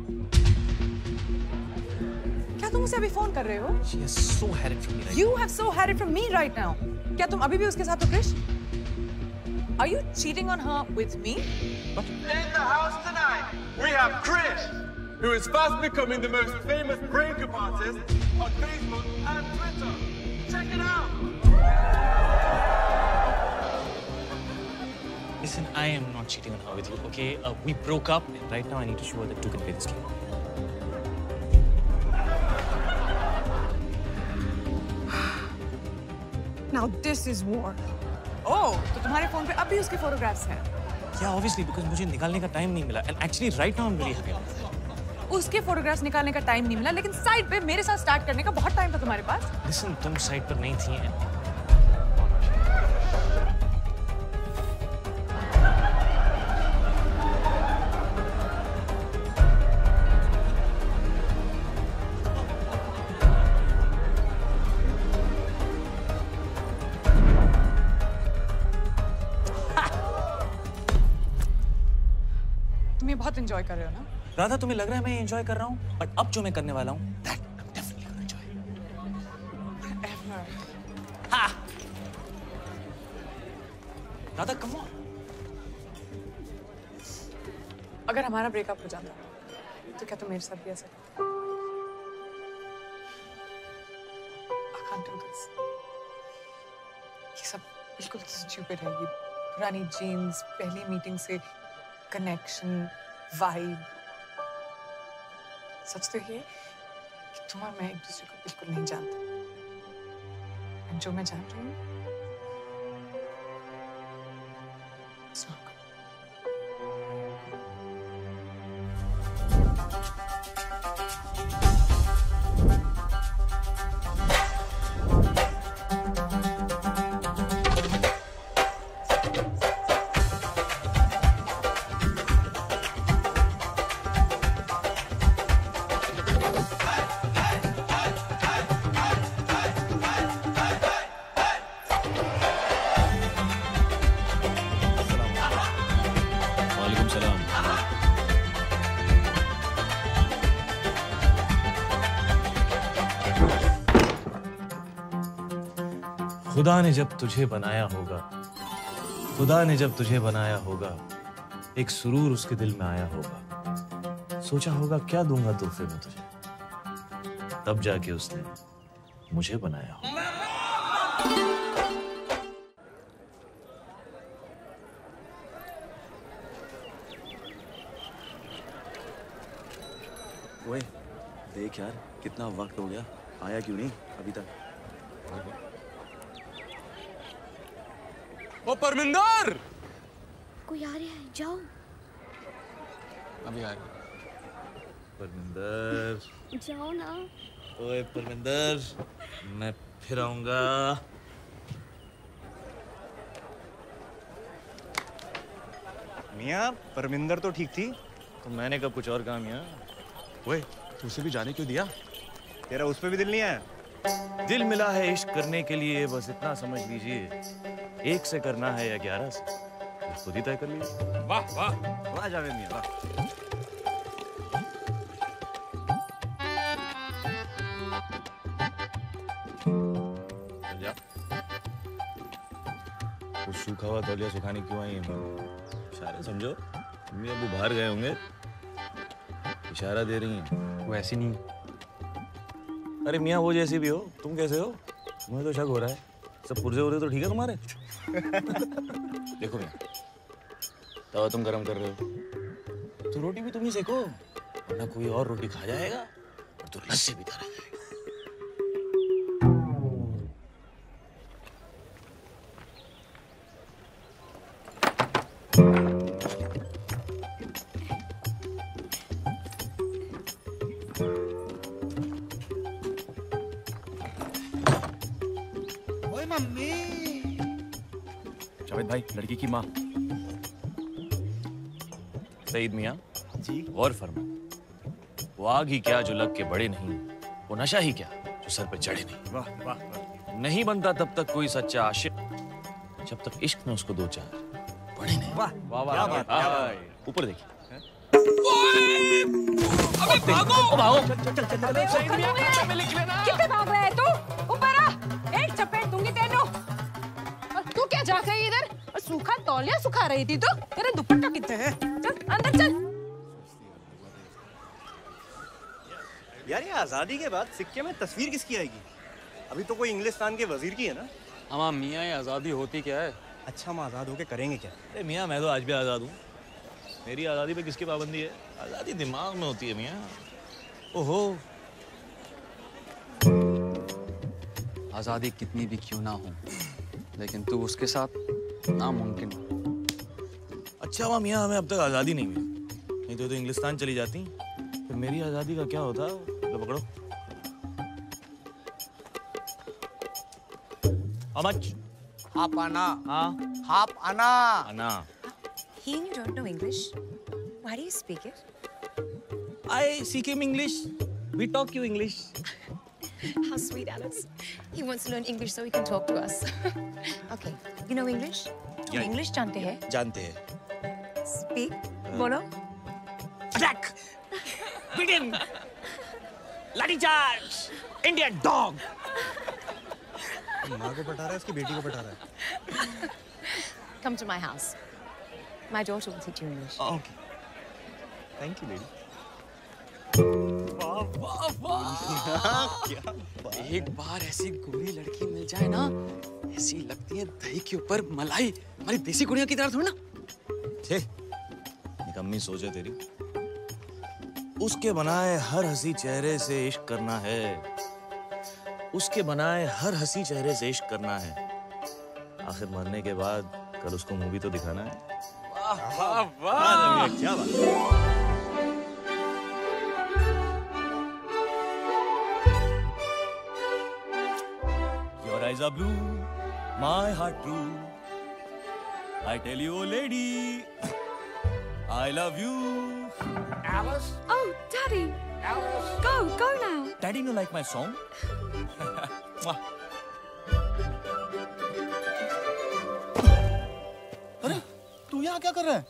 क्या तुम उसे अभी फोन कर रहे हो She has so had it from me right You have so had it from me right now. क्या तुम अभी भी उसके साथ हो Krrish Are you cheating on her with me? In the house tonight, we have Chris, who is fast becoming the most famous breakup artist on Facebook and Twitter. Check it out. Listen, I am not cheating on her with you, okay? Uh, we broke up. and Right now, I need to show her that two can play this game. Now this is war. Oh, तो तुम्हारे phone पे अब भी उसके photographs हैं Yeah, obviously, because मुझे निकालने का टाइम नहीं मिला. And actually, right now, I'm really happy. उसके फोटोग्राफ्स निकालने का टाइम नहीं मिला लेकिन साइट पे मेरे साथ स्टार्ट करने का बहुत टाइम था तुम्हारे पास Listen, तुम साइट पर नहीं थी. एंजॉय कर रहे हो ना? राधा तुम्हें लग रहा है मैं एंजॉय कर रहा हूँ बट अब जो मैं करने वाला हूँ that I'm definitely gonna enjoy. Radha come on अगर हमारा ब्रेकअप हो जाता तो क्या तुम मेरे साथ भी ऐसा करते? I can't do this. ये सब बिल्कुल स्टूपिड है। ये पुरानी जीन्स पहली मीटिंग से कनेक्शन वाइब सच तो ये कि तुम और मैं एक दूसरे को बिल्कुल नहीं जानते। जो मैं जान रही हूँ खुदा ने जब तुझे बनाया होगा, खुदा ने जब तुझे बनाया होगा, एक सुरूर उसके दिल में आया होगा। सोचा होगा, क्या दूँगा तोहफे में तुझे? तब जाके उसने मुझे बनाया होगा। देख यार, कितना वक्त हो गया। आया क्यों नहीं अभी तक? ओ परमिंदर! कोई आ रहा है? जाओ। अभी आ रहा परमिंदर। जाओ ना। ओए परमिंदर मैं फिर आऊँगा। मियाँ परमिंदर तो ठीक थी। तो मैंने कब कुछ और कहा मियाँ? ओए तू उसे भी जाने क्यों दिया? तेरा उस पर भी दिल नहीं है। दिल मिला है इश्क करने के लिए बस इतना समझ लीजिए। एक से करना है या ग्यारह से? खुद ही तय कर लीजिए। वाह वाह। वाह जावेद मियाँ वाह। कुछ सूखा हुआ तौलिया सुखाने क्यों आई है? इशारे समझो। मम्मी अबू बाहर गए होंगे। इशारा दे रही हैं। वो ऐसी नहीं अरे मियाँ, वो जैसी भी हो। तुम कैसे हो? मुझे तो शक हो रहा है। सब पुरजे हो रहे तो ठीक है तुम्हारे? देखो मियाँ, तवा तुम गर्म कर रहे हो। तो रोटी भी तुम ही सेको, वरना कोई और रोटी खा जाएगा और तो लस्सी भी तरह जाएगा। भाई लड़की की माँ। सईद मियाँ जी। गौर फरमा वो आग ही क्या जो लग के बड़े नहीं वो नशा ही क्या जो सर पे चढ़े नहीं। वाह वाह नहीं बनता तब तक कोई सच्चा आशिक जब तक इश्क में उसको दो चार पड़े नहीं। वाह वाह क्या बात, क्या हाँ, बात। ऊपर देखिए। अबे भागो! भागो चल चल चल चल सईद मियाँ कितने भाग रहा तौलिया सुखा रही थी तू तेरा दुपट्टा कितने है? चल अंदर चल। यार ये आज़ादी के बाद सिक्के में तस्वीर किसकी आएगी? अभी तो कोई इंग्लिस्तान के वज़ीर की है ना? हमारा मियाँ ये आज़ादी होती क्या है? अच्छा हम आज़ाद होके करेंगे क्या? अरे मियाँ मैं तो आज भी आज़ाद हूँ। मेरी आज़ादी पे किसकी पाबंदी है? आज़ादी दिमाग में होती है मियाँ। ओहो। आज़ादी कितनी भी क्यों ना हो लेकिन तू उसके साथ नामुमकिन अच्छा हुआ मियाँ हमें अब तक आज़ादी नहीं मिली। नहीं तो तो इंग्लिस्तान चली जाती। तो मेरी आज़ादी का क्या होता? तो पकड़ो। अमच हाँ पाना हाँ। हाँ पाना अना ही you don't know English why do you speak it I speak him English we talk you English how sweet Alice he wants to learn English so he can talk to us okay you know English English जानते हैं? जानते हैं। Speak. बोलो. Beat him! Lathi charge! Indian dog! माँ को पटा रहा है उसकी बेटी को पटा रहा है Come to my house. My daughter will teach you English. Okay thank you lady एक बार ऐसी गोरी लड़की मिल जाए ना ऐसी लगती है दही के ऊपर मलाई हमारी देसी गुड़िया की तरह थोड़ी ना छे निकम्मी सोच है तेरी। उसके बनाए हर हँसी चेहरे से इश्क करना है। उसके बनाए हर हँसी चेहरे से इश्क करना है। आखिर मरने के बाद कल उसको मूवी तो दिखाना है। वाह वाह। क्या बात Your eyes are blue, my heart. I tell you, oh lady, I love you. Alice? Oh, Daddy. Alice? Go, go now. Daddy, you like my song? अरे तू यहाँ क्या कर रहा है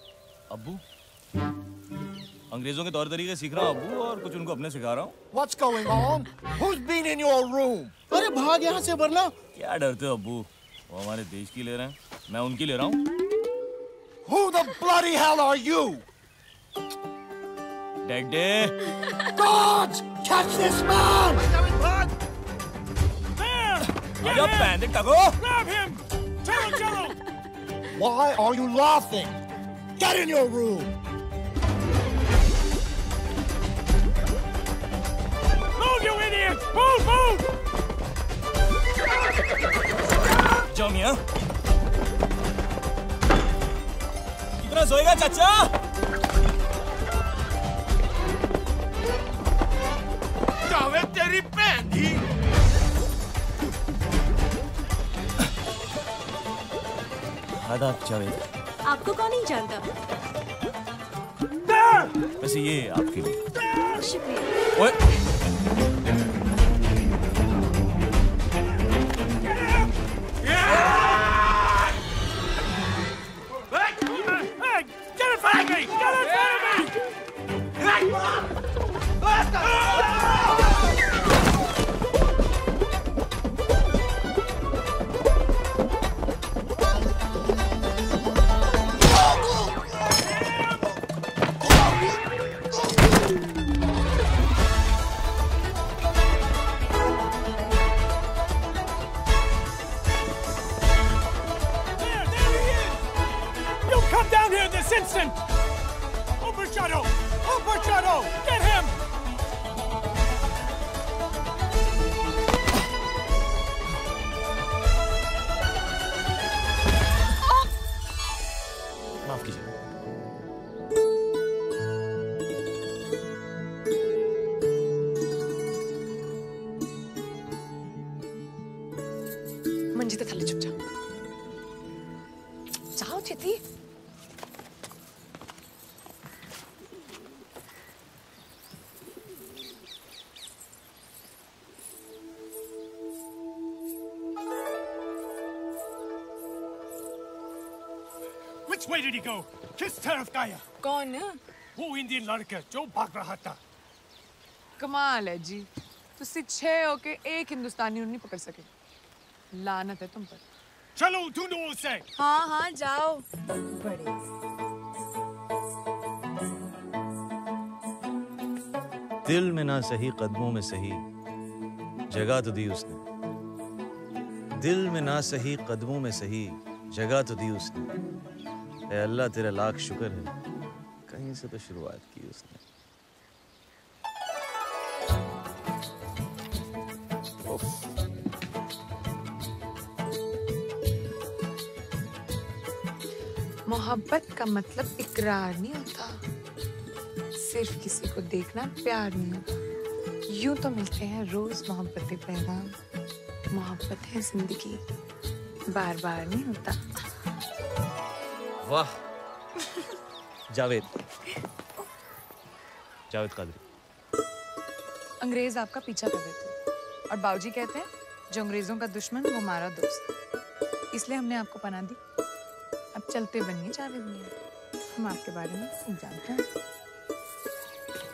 अब्बू अंग्रेज़ों के तौर तरीके सीख रहा हूँ अब्बू और कुछ उनको अपने सिखा रहा हूँ What's going on? Who's been in your room? अरे भाग यहाँ से वरना क्या डरते हो अब्बू वो हमारे देश की ले रहे हैं मैं उनकी ले रहा हूँ Who the bloody hell are you? Dig Guards! Catch this man! There! Get him! Grab him! Jello, Jello! Why are you laughing? Get in your room! Move, you idiot! Move, move! Jump here. कितना सोएगा चाचा? तेरी बहन आदाब जावेद। आपको कौन नहीं जानता? वैसे ये आपके लिए। शुक्रिया। 大哥 Which way did he go? किस तरफ़ गया? कौन? वो इंडियन लड़का जो भाग रहा था। कमाल है जी। तुसी छह होके एक हिंदुस्तानी नहीं पकड़ सके। लानत है तुम पर। चलो ढूंढो उसे। हाँ हाँ जाओ। बड़े। दिल में ना सही कदमों में सही। जगह तो दी उसने। दिल में ना सही कदमों में सही। जगह तो दी उसने। अल्लाह तेरा लाख शुक्र है। कहीं से तो शुरुआत की उसने। मोहब्बत का मतलब इकरार नहीं होता। सिर्फ़ किसी को देखना प्यार नहीं होता। यूँ तो मिलते हैं रोज मोहब्बत पैगाम। मोहब्बत है ज़िंदगी। बार बार नहीं होता। वाह। जावेद। जावेद कादरी। अंग्रेज़ आपका पीछा कर रहे थे और बाबूजी कहते हैं जो अंग्रेज़ों का दुश्मन वो हमारा दोस्त। इसलिए हमने आपको पना दी। अब चलते बनिए जावेद मियाँ। हम आपके बारे में सब जानते हैं।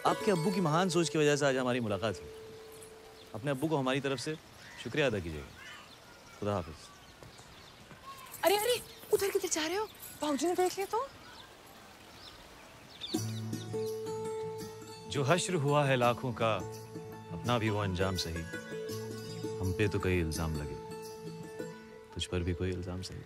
आपके अब्बू की महान सोच की वजह से आज हमारी मुलाकात हुई। अपने अब्बू को हमारी तरफ़ से शुक्रिया अदा कीजिएगा। खुदा हाफिज। अरे अरे उधर किधर जा रहे हो? बाबूजी ने देख लिया तो? जो हश्र हुआ है लाखों का अपना भी वो अंजाम सही। हम पे तो कई इल्ज़ाम लगे। तुझ पर भी कोई इल्ज़ाम सही?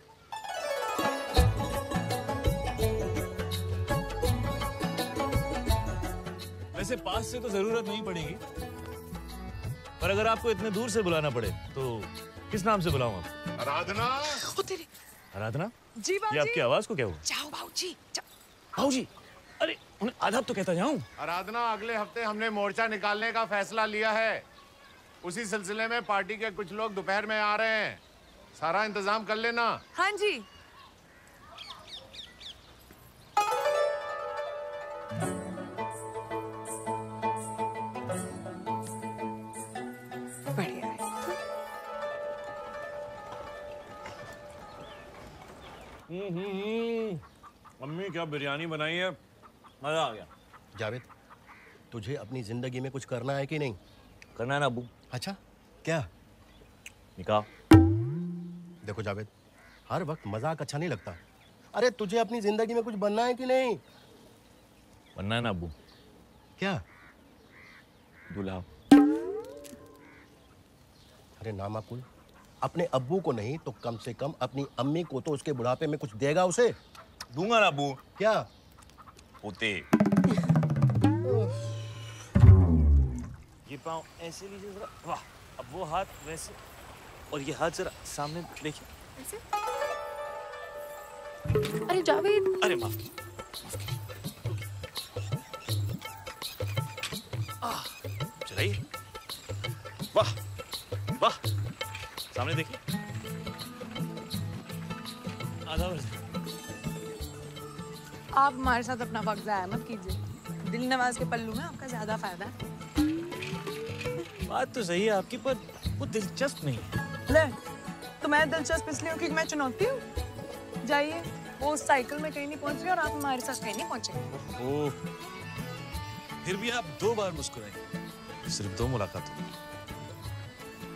वैसे पास से तो ज़रूरत नहीं पड़ेगी। पर अगर आपको इतने दूर से बुलाना पड़े तो किस नाम से बुलाऊं आप? आराधना? आराधना? जी ये आपकी आवाज़ को क्या हुआ? जाओ बाबूजी भाऊजी अरे उन्हें आदाब तो कहता जाऊँ। आराधना अगले हफ़्ते हमने मोर्चा निकालने का फैसला लिया है। उसी सिलसिले में पार्टी के कुछ लोग दोपहर में आ रहे हैं। सारा इंतज़ाम कर लेना। हाँ जी। मम्मी क्या बिरयानी बनाई है? मज़ा आ गया। जावेद तुझे अपनी ज़िंदगी में कुछ करना है कि नहीं? करना है ना अबू। अच्छा क्या? निकाह देखो जावेद हर वक्त मज़ाक अच्छा नहीं लगता। अरे तुझे अपनी ज़िंदगी में कुछ बनना है कि नहीं? बनना है ना अबू। क्या? दूल्हा अरे नामाकुल अपने अब्बू को नहीं तो कम से कम अपनी अम्मी को तो उसके बुढ़ापे में कुछ देगा उसे। दूँगा ना अबू क्या? पोते। ये पाँव ऐसे लीजिए जरा। वाह अब वो हाथ वैसे। और ये हाथ जरा सामने देखिए। अरे जावेद। अरे माफ़ चलाइए वाह वाह। सामने देखिए। आधा बजे आप हमारे साथ अपना वक्त जाया मत कीजिए। दिल नवाज़ के पल्लू में आपका ज़्यादा फ़ायदा है। बात तो सही है आपकी पर वो दिलचस्प नहीं ले तो मैं दिलचस्प इसलिए हूँ क्योंकि मैं चुनौती हूँ। जाइए वो उस साइकिल में कहीं नहीं पहुँच रही और आप हमारे साथ कहीं नहीं पहुँचे। ओ फिर भी आप दो बार मुस्कुराए सिर्फ़ दो मुलाकात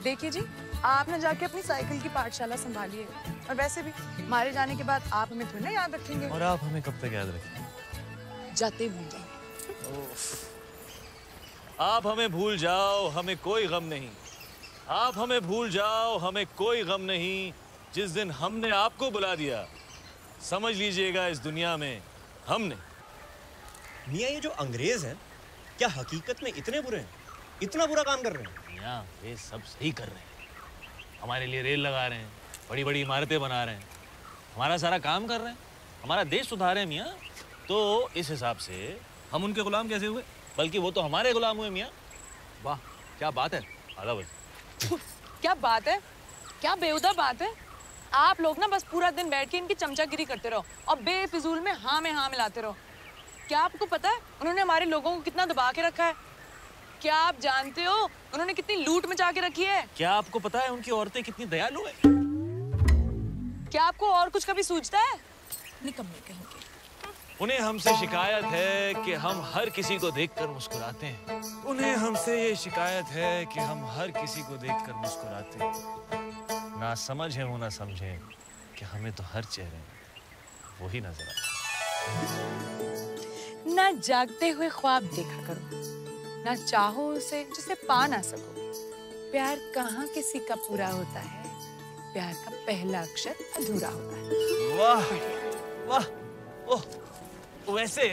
देखिए जी आपने जाके अपनी साइकिल की पाठशाला संभालिए और वैसे भी मारे जाने के बाद आप हमें थोड़ी ना याद रखेंगे। और आप हमें कब तक याद रखेंगे? जाते भूल जाए आप हमें भूल जाओ हमें कोई गम नहीं। आप हमें भूल जाओ हमें कोई गम नहीं। जिस दिन हमने आपको बुला दिया समझ लीजिएगा इस दुनिया में हमने। मियाँ ये जो अंग्रेज़ हैं क्या हकीकत में इतने बुरे हैं? इतना बुरा काम कर रहे हैं? मियाँ वे सब सही कर रहे हैं। हमारे लिए रेल लगा रहे हैं बड़ी बड़ी इमारतें बना रहे हैं। हमारा सारा काम कर रहे हैं, हमारा देश सुधार रहे हैं मियाँ। तो इस हिसाब से हम उनके गुलाम कैसे हुए? बल्कि वो तो हमारे गुलाम हुए मियाँ। वाह, क्या बात है। आधा बजे क्या बात है? क्या बेहुदा बात है? आप लोग ना बस पूरा दिन बैठ के इनकी चमचागिरी करते रहो और बेफिजूल में हाँ में हाँ मिलाते रहो। क्या आपको पता है उन्होंने हमारे लोगों को कितना दबा के रखा है? क्या आप जानते हो उन्होंने कितनी लूट मचा के रखी है? क्या आपको पता है उनकी औरतें कितनी दयालु है? क्या आपको और कुछ कभी सूझता है? निकम्मे कहेंगे उन्हें हमसे शिकायत है कि हम हर किसी को देखकर मुस्कुराते हैं। उन्हें हमसे ये शिकायत है कि हम हर किसी को देखकर मुस्कुराते हैं। ना समझ है वो ना समझे कि हमें तो हर चेहरे में वही नज़र आता ना जागते हुए ख्वाब देखा करो। ना चाहो उसे जिसे पा ना सको। प्यार कहाँ किसी का पूरा होता है? प्यार का पहला अक्षर अधूरा होता है। वाह वाह ओह वैसे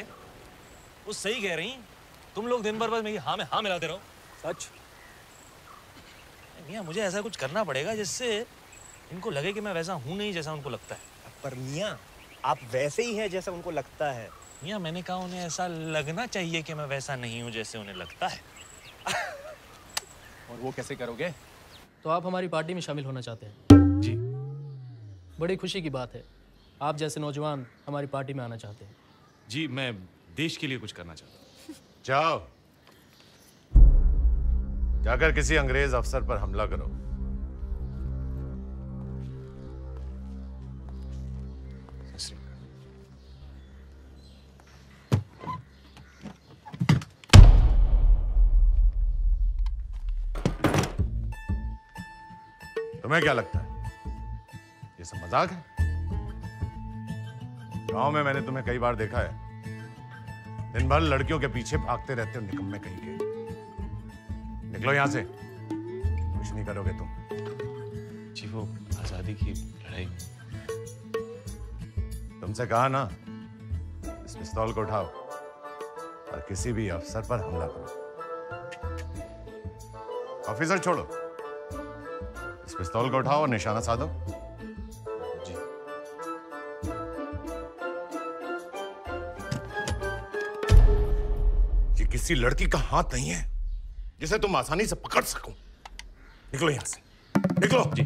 वो सही कह रही तुम लोग दिन भर बस मेरी हाँ में हाँ मिलाते रहो। सच? मियाँ मुझे ऐसा कुछ करना पड़ेगा जिससे इनको लगे कि मैं वैसा हूँ नहीं जैसा उनको लगता है। पर मियाँ आप वैसे ही हैं जैसा उनको लगता है। मियाँ मैंने कहा उन्हें ऐसा लगना चाहिए कि मैं वैसा नहीं हूँ जैसे उन्हें लगता है। और वो कैसे करोगे? तो आप हमारी पार्टी में शामिल होना चाहते हैं। जी। बड़ी खुशी की बात है। आप जैसे नौजवान हमारी पार्टी में आना चाहते हैं। जी मैं देश के लिए कुछ करना चाहता हूँ। जाओ। जाकर किसी अंग्रेज़ अफसर पर हमला करो। तुम्हें क्या लगता है? ये सब मज़ाक है? गाँव में मैंने तुम्हें कई बार देखा है। दिन भर लड़कियों के पीछे भागते रहते हो निकम्मे कहीं के। निकलो यहाँ से। कुछ नहीं करोगे तुम। जी वो आज़ादी की लड़ाई। तुमसे कहा ना इस पिस्तौल को उठाओ और किसी भी अफसर पर हमला करो। ऑफिसर छोड़ो। इस पिस्तौल को उठाओ और निशाना साधो। ये किसी लड़की का हाथ नहीं है जिसे तुम आसानी से पकड़ सको। निकलो यहाँ से। निकलो। जी।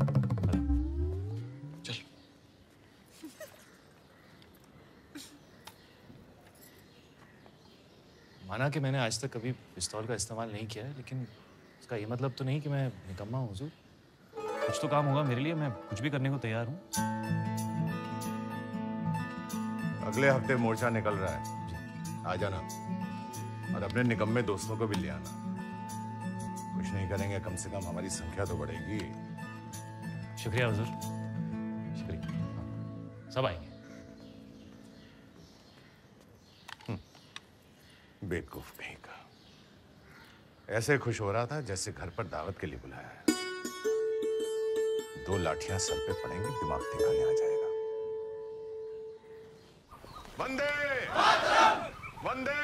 माना कि मैंने आज तक कभी पिस्तौल का इस्तेमाल नहीं किया है लेकिन इसका ये मतलब तो नहीं कि मैं निकम्मा हूँ कुछ तो काम होगा मेरे लिए मैं कुछ भी करने को तैयार हूँ। अगले हफ़्ते मोर्चा निकल रहा है। आ जाना। और अपने निकम्मे दोस्तों को भी ले आना। कुछ नहीं करेंगे कम से कम हमारी संख्या तो बढ़ेगी। शुक्रिया हुजूर। शुक्रिया। सब आएँगे। बेवकूफ़ कहीं का ऐसे खुश हो रहा था जैसे घर पर दावत के लिए बुलाया है। दो लाठियाँ सर पे पड़ेंगी दिमाग ठिकाने आ जाएगा वंदे वंदे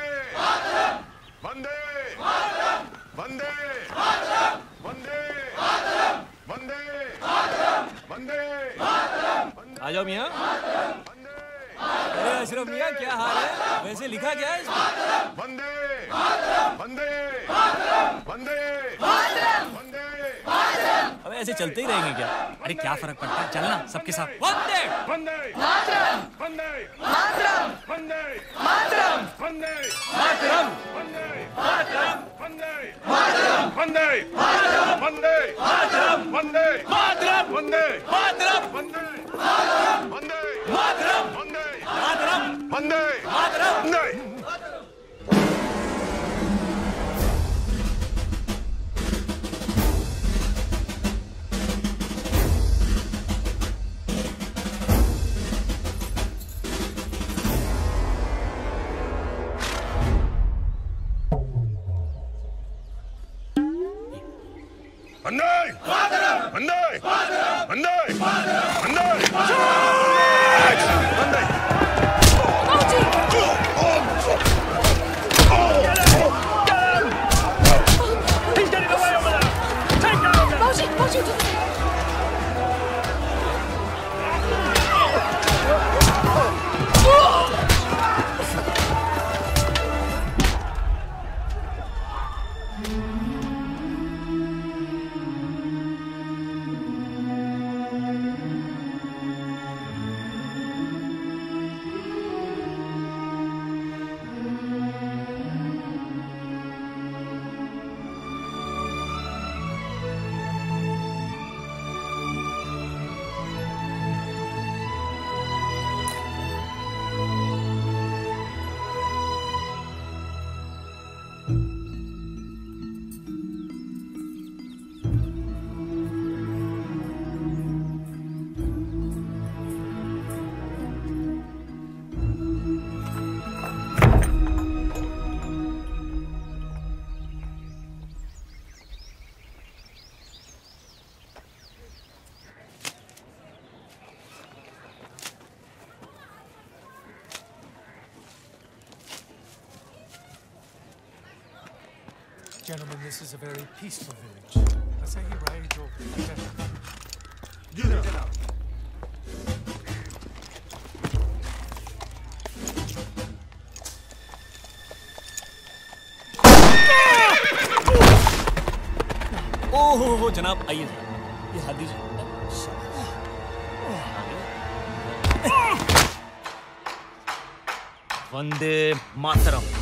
वंदे वंदे वंदे वंदे वंदे आ जाओ मियाँ अरे अशरफ मियाँ क्या हाल है वैसे लिखा क्या है वंदे वंदे वंदे वंदे अब ऐसे चलते ही रहेंगे क्या अरे क्या फ़र्क पड़ता है चलना सबके साथ वंदे वंदे मातरम वंदे मातरम वंदे मातरम वंदे मातरम वंदे मातरम वंदे मातरम वंदे मातरम वंदे मातरम वंदे मातरम वंदे मातरम वंदे मातरम वंदे मातरम वंदे मातरम वंदे मातरम वंदे Father! Monday! Father! Monday! Father! Monday! Father! Monday! Father! Monday! Gentlemen, this is a very peaceful village. Asahi Raijo, get out. Get out. हो हो जनाब आइए ये हादी वंदे मातरम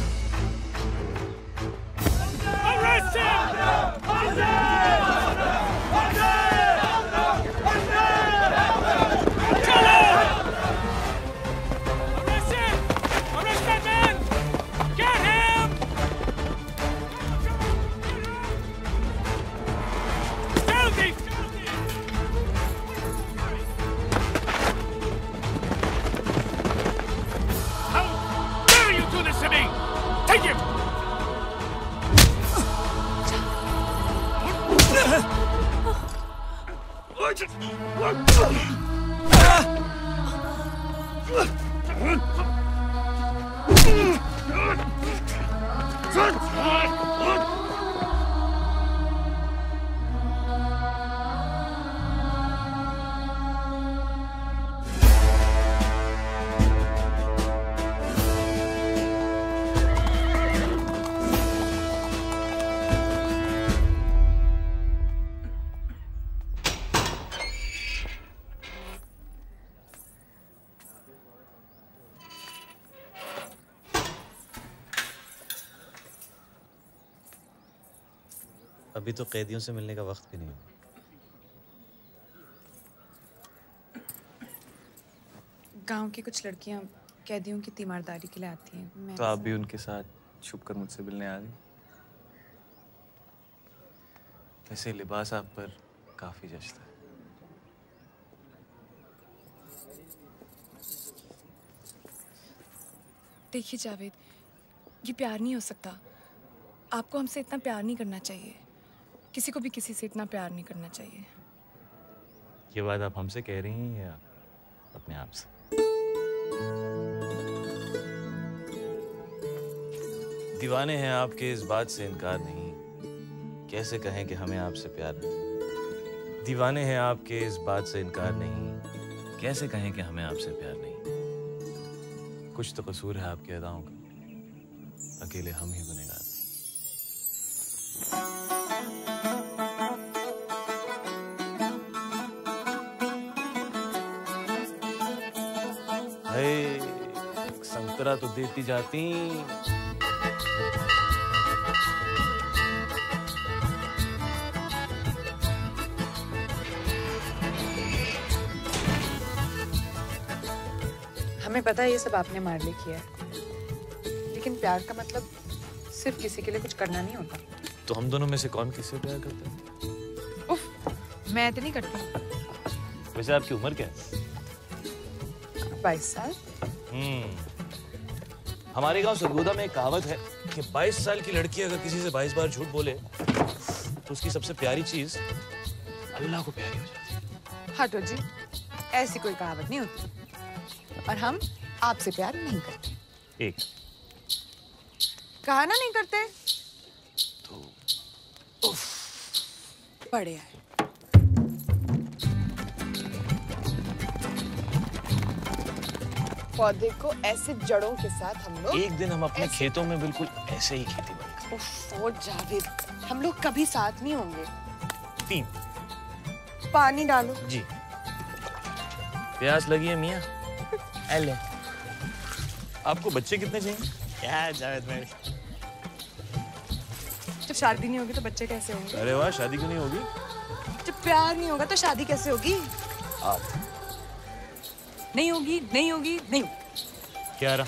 तो कैदियों से मिलने का वक्त भी नहीं हुआ गाँव की कुछ लड़कियाँ कैदियों की तीमारदारी के लिए आती हैं। मैं तो आप भी उनके साथ छुप कर मुझसे मिलने आ गई ऐसे लिबास आप पर काफ़ी जचता है। देखिए जावेद ये प्यार नहीं हो सकता। आपको हमसे इतना प्यार नहीं करना चाहिए। किसी को भी किसी से इतना प्यार नहीं करना चाहिए। ये बात आप हमसे कह रही हैं या अपने आप से? दीवाने हैं आपके इस बात से इनकार नहीं। कैसे कहें कि हमें आपसे प्यार नहीं? दीवाने हैं आपके इस बात से इनकार नहीं। कैसे कहें कि हमें आपसे प्यार नहीं? कुछ तो कसूर है आपके अदाओं का। अकेले हम ही गुनेगार संतरा तो देती जाती। हमें पता है ये सब आपने मार ले किया है। लेकिन प्यार का मतलब सिर्फ़ किसी के लिए कुछ करना नहीं होता। तो हम दोनों में से कौन किससे प्यार करता है? उफ मैं तो नहीं करती। वैसे आपकी उम्र क्या है? बाईस साल। हम्म। हमारे गाँव सरगोदा में एक कहावत है कि 22 साल की लड़की अगर किसी से 22 बार झूठ बोले तो उसकी सबसे प्यारी चीज़ अल्लाह को प्यारी हो जाती हाँ। तो जी ऐसी कोई कहावत नहीं होती। और हम आपसे प्यार नहीं करते। एक। कहा ना नहीं करते? तो उफ, बढ़िया है। पौधे को ऐसे जड़ों के साथ हम लोग एक दिन हम अपने खेतों में बिल्कुल ऐसे ही खेती जावेद हम लोग कभी साथ नहीं होंगे। तीन। पानी डालो। जी। प्यास लगी है मियाँ। हेलो आपको बच्चे कितने चाहिए? क्या जावेद भाई? जब शादी नहीं होगी तो बच्चे कैसे होंगे? अरे वाह शादी क्यों नहीं होगी? जब प्यार नहीं होगा तो शादी कैसे होगी? आप नहीं होगी नहीं होगी नहीं होगी। क्या रहा?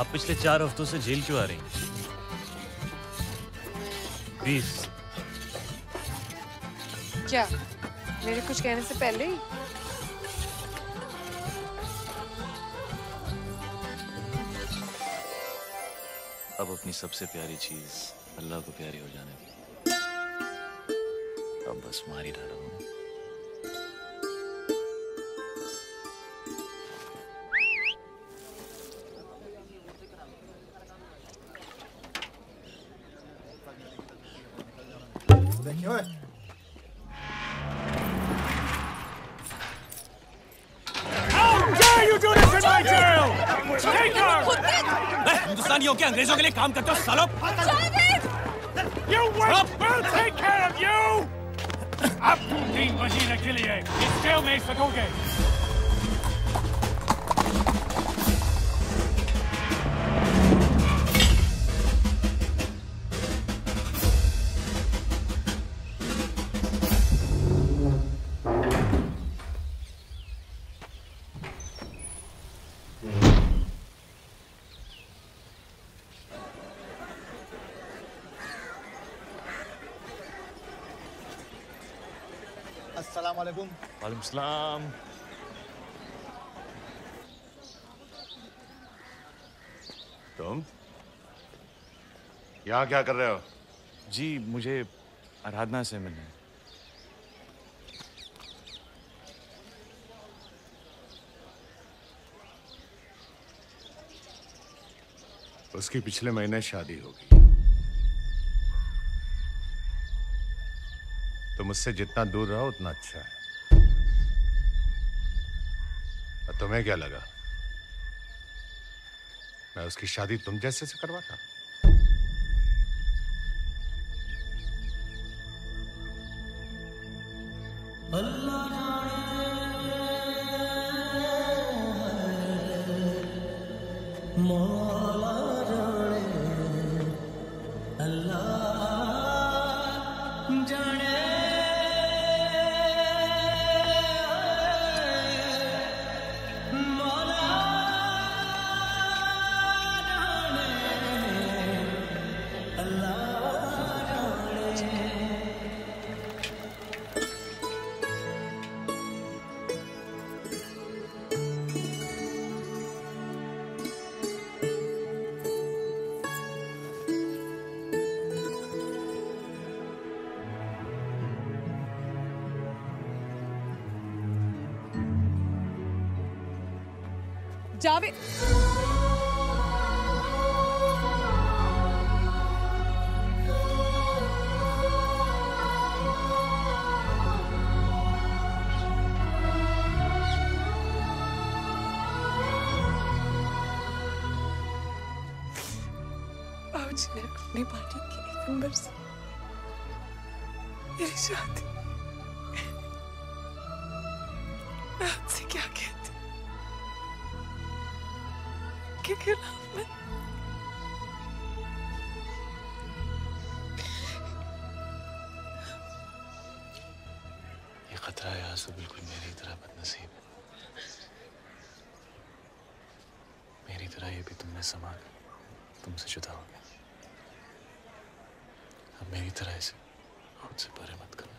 आप पिछले चार हफ्तों से जेल क्यों आ रही? हैं? बीस क्या? मेरे कुछ कहने से पहले ही? अब अपनी सबसे प्यारी चीज़ अल्लाह को प्यारी हो जाने दी। अब बस मार ही डाला हूँ काम करते हो सालो You wait! We'll take care of you! अब तुम तीन मशीन के लिए इस जेल में सकोगे वालेकुम तुम? यहाँ क्या कर रहे हो? जी मुझे आराधना से मिलना है। उसकी पिछले महीने शादी होगी तुम उससे जितना दूर रहो उतना अच्छा है। तुम्हें क्या लगा? मैं उसकी शादी तुम जैसे से करवाता। जावेद भी तुमने तुमसे जुदा हो गया। अब मेरी तरह इसे खुद से परे मत करना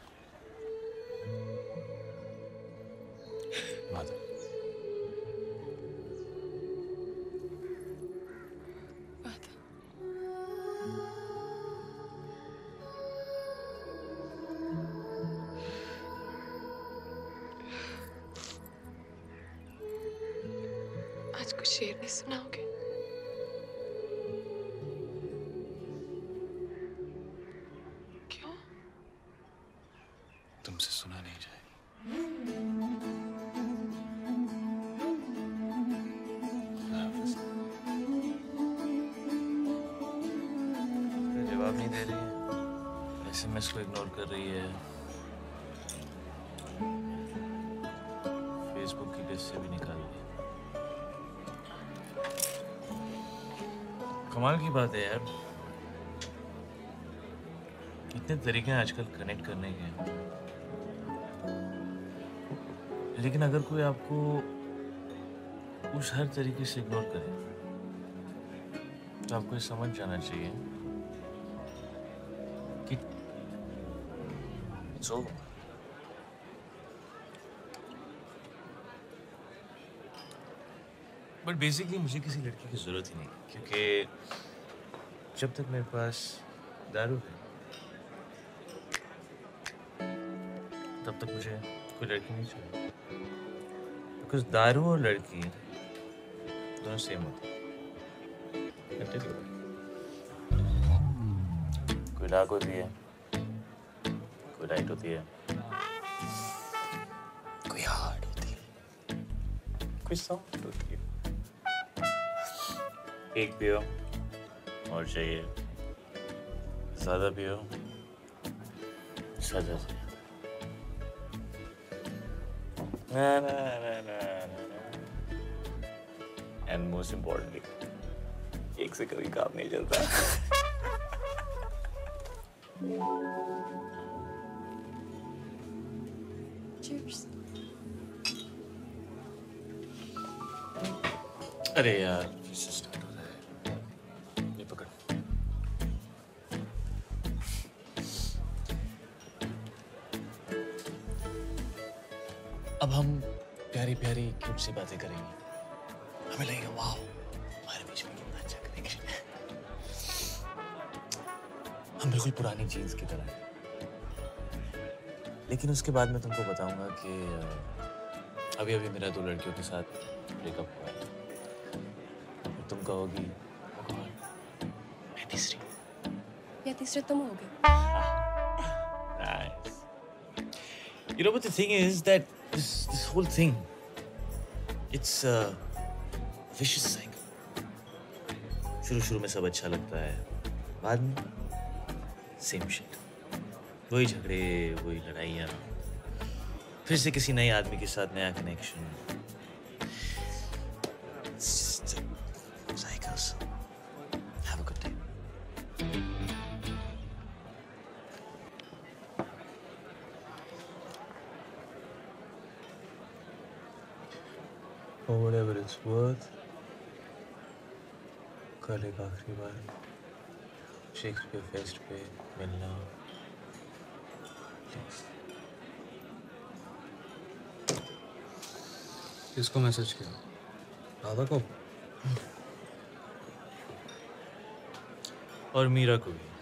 वादा आज कुछ शेर नहीं सुनाओगे? कर रही है। फेसबुक की लिस्ट से भी निकाल दी कमाल की बात है यार। कितने तरीके हैं आजकल कनेक्ट करने के। लेकिन अगर कोई आपको उस हर तरीके से इग्नोर करे तो आपको ये समझ जाना चाहिए। It's over. बट बेसिकली मुझे किसी लड़की की ज़रूरत ही नहीं, क्योंकि जब तक मेरे पास दारू है, तब तक मुझे कोई लड़की नहीं चाहिए। बिकॉज़ दारू और लड़की दोनों सेम होते हैं। कोई डार्क होती है? लाइट होती है। कोई हार्ड होती है। कोई सॉफ्ट होती है। एक पियो और चाहिए। ज़्यादा पियो सजा से ना ना ना ना एंड मोस्ट इम्पोर्टेंटली एक से कभी काम नहीं चलता। अरे यार ये पकड़। अब हम प्यारी प्यारी क्यूट सी बातें करेंगे। हमें लगेगा वाह हमारे बीच में कितना अच्छा कनेक्शन है। हम बिल्कुल पुरानी जीन्स की तरह हैं। लेकिन उसके बाद मैं तुमको बताऊँगा कि अभी अभी मेरा दो लड़कियों के साथ ब्रेकअप हुआ तुम कहोगी "Oh God, तीसरे तुम होगे। Nice. You know, but the thing is that this this whole thing, it's a vicious cycle. शुरू शुरू में सब अच्छा लगता है। बाद में सेम शिट वही झगड़े वही लड़ाइयाँ। फिर से किसी नए आदमी के साथ नया कनेक्शन आखिरी बार शेक्सपियर फेस्ट पे मिलना। किसको मैसेज किया? राधा को? और मीरा को भी।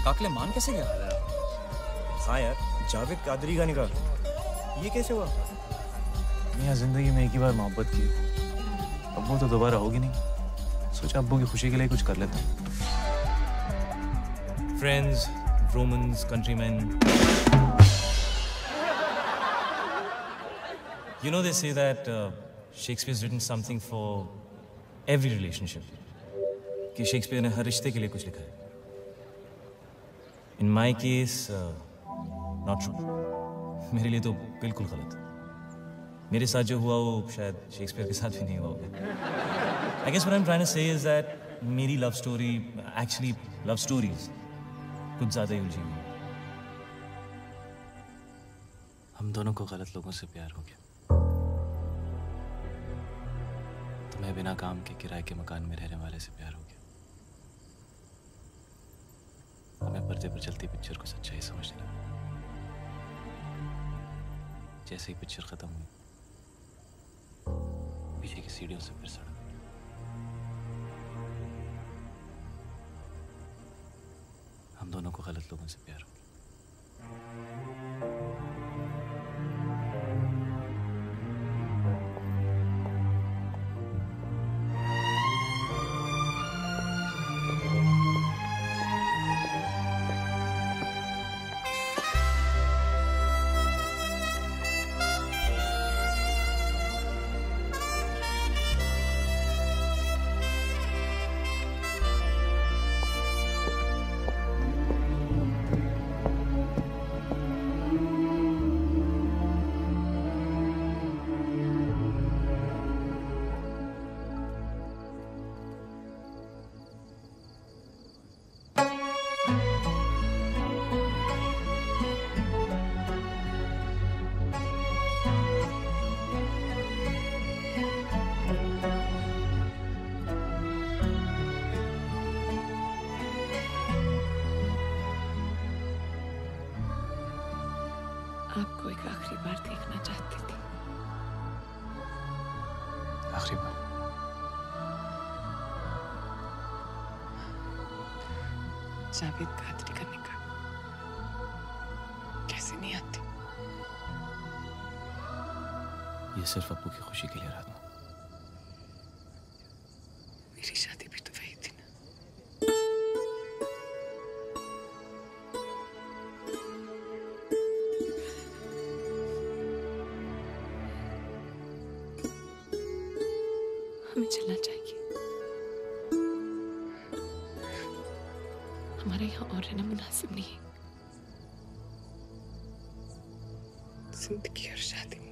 निकाह के लिए मान कैसे गया? हाँ यार जावेद कादरी का निकाह ये कैसे हुआ? यहाँ ज़िंदगी में एक ही बार मोहब्बत की। अब वो तो दोबारा होगी नहीं। सोचा अबू की खुशी के लिए कुछ कर लेता हूँ। Friends, Romans, countrymen. You know, they say that uh, Shakespeare's written something for every relationship. कि शेक्सपियर ने हर रिश्ते के लिए कुछ लिखा है। In my case not true मेरे लिए तो बिल्कुल गलत। मेरे साथ जो हुआ, वो शायद शेक्सपियर के साथ भी नहीं हुआ होगा। I guess I am say is that मेरी love story actually love stories कुछ ज़्यादा ही उलझी हुई हम दोनों को गलत लोगों से प्यार हो गया। तुम्हें बिना काम के किराए के मकान में रहने वाले से प्यार हो गया। हमें पर्दे पर चलती पिक्चर को सच्चाई समझना जैसे ही पिक्चर खत्म हुई, पीछे की सीढ़ियों से फिर सड़क। हम दोनों को गलत लोगों से प्यार हो गया। जावेद कादरी करने का। कैसे नहीं आती ये सिर्फ़ अबू की खुशी के लिए रात रहना मुनासिब नहीं है। ज़िंदगी और शादी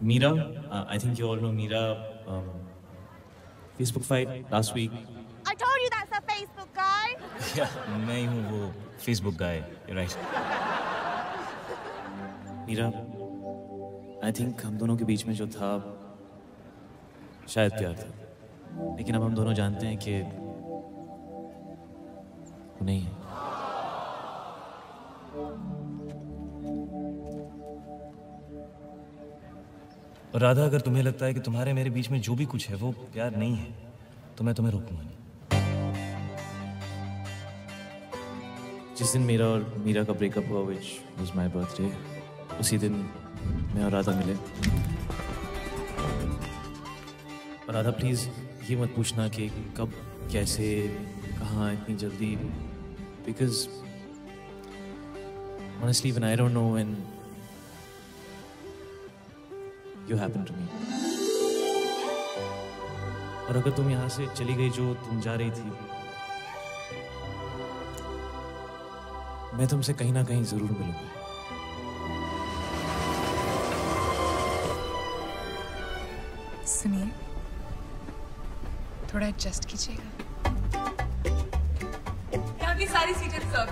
Mira, uh, I think you all know Mira. Um, Facebook fight last week. I told you that's a Facebook guy. Yeah, मैं ही हूँ वो Facebook guy. You're right. Meera, I think हम दोनों के बीच में जो था शायद प्यार था लेकिन अब हम दोनों जानते हैं कि वो नहीं है और राधा, अगर तुम्हें लगता है कि तुम्हारे मेरे बीच में जो भी कुछ है, वो प्यार नहीं है तो मैं तुम्हें रोकूँगा नहीं। जिस दिन मेरा और मीरा का ब्रेकअप हुआ विच वाज माय बर्थडे उसी दिन मैं और राधा मिले। और राधा प्लीज़ ये मत पूछना कि कब, कैसे, कहाँ इतनी जल्दी because honestly, when I don't know when you happen to me? और अगर तुम यहाँ से चली गई जो तुम जा रही थी मैं तुमसे कहीं ना कहीं ज़रूर मिलूँगा। सुनिए थोड़ा एडजस्ट कीजिएगा। यहाँ की सारी सीटें रिज़र्व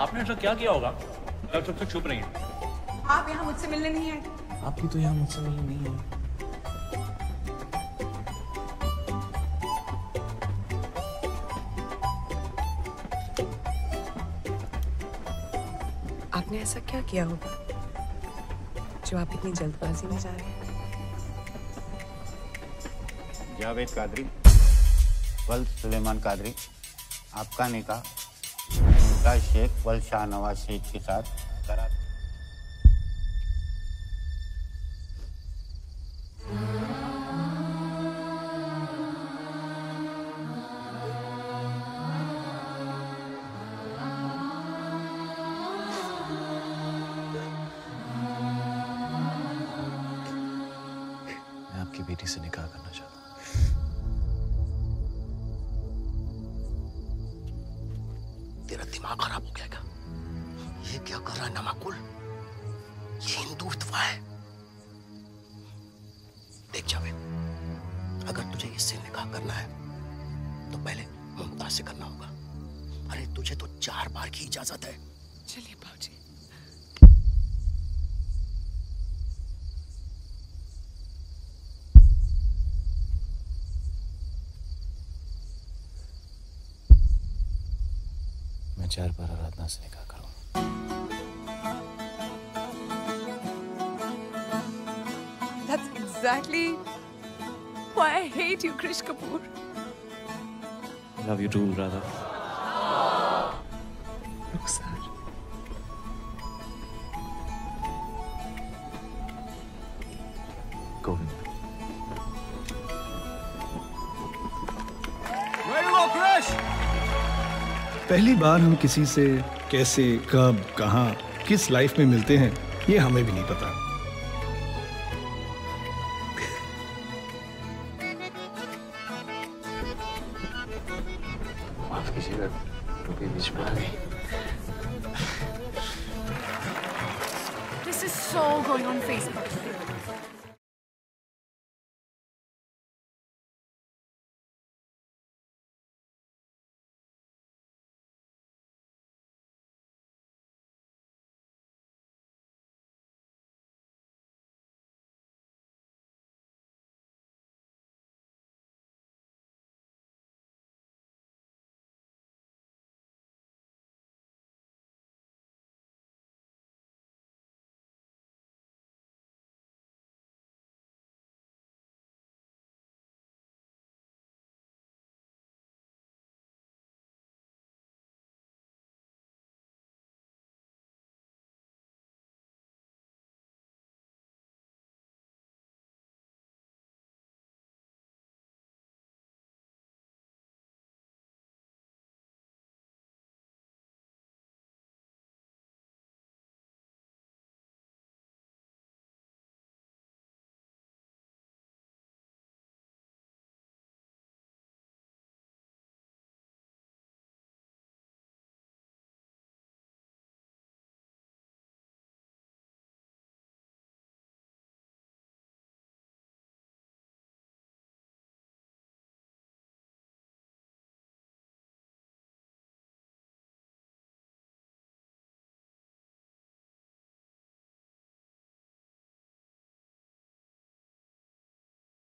आपने ऐसा क्या किया होगा? अब सब चुप रही हैं। आप यहाँ मुझसे मिलने नहीं आए। आपकी तो यहाँ मुझसे मिलने नहीं है आपने ऐसा क्या किया होगा जो आप इतनी जल्दबाजी में जा रहे हैं? जावेद कादरी वल सुलेमान कादरी आपका निकाह मुमताज़ शेख वल शाहनवाज शेख के साथ चार बार आराधना से निकाह करूँ That's exactly why I hate you, Krish Kapoor. I love you too, Radha. Look, Govind पहली बार हम किसी से कैसे, कब, कहाँ, किस लाइफ में मिलते हैं, ये हमें भी नहीं पता।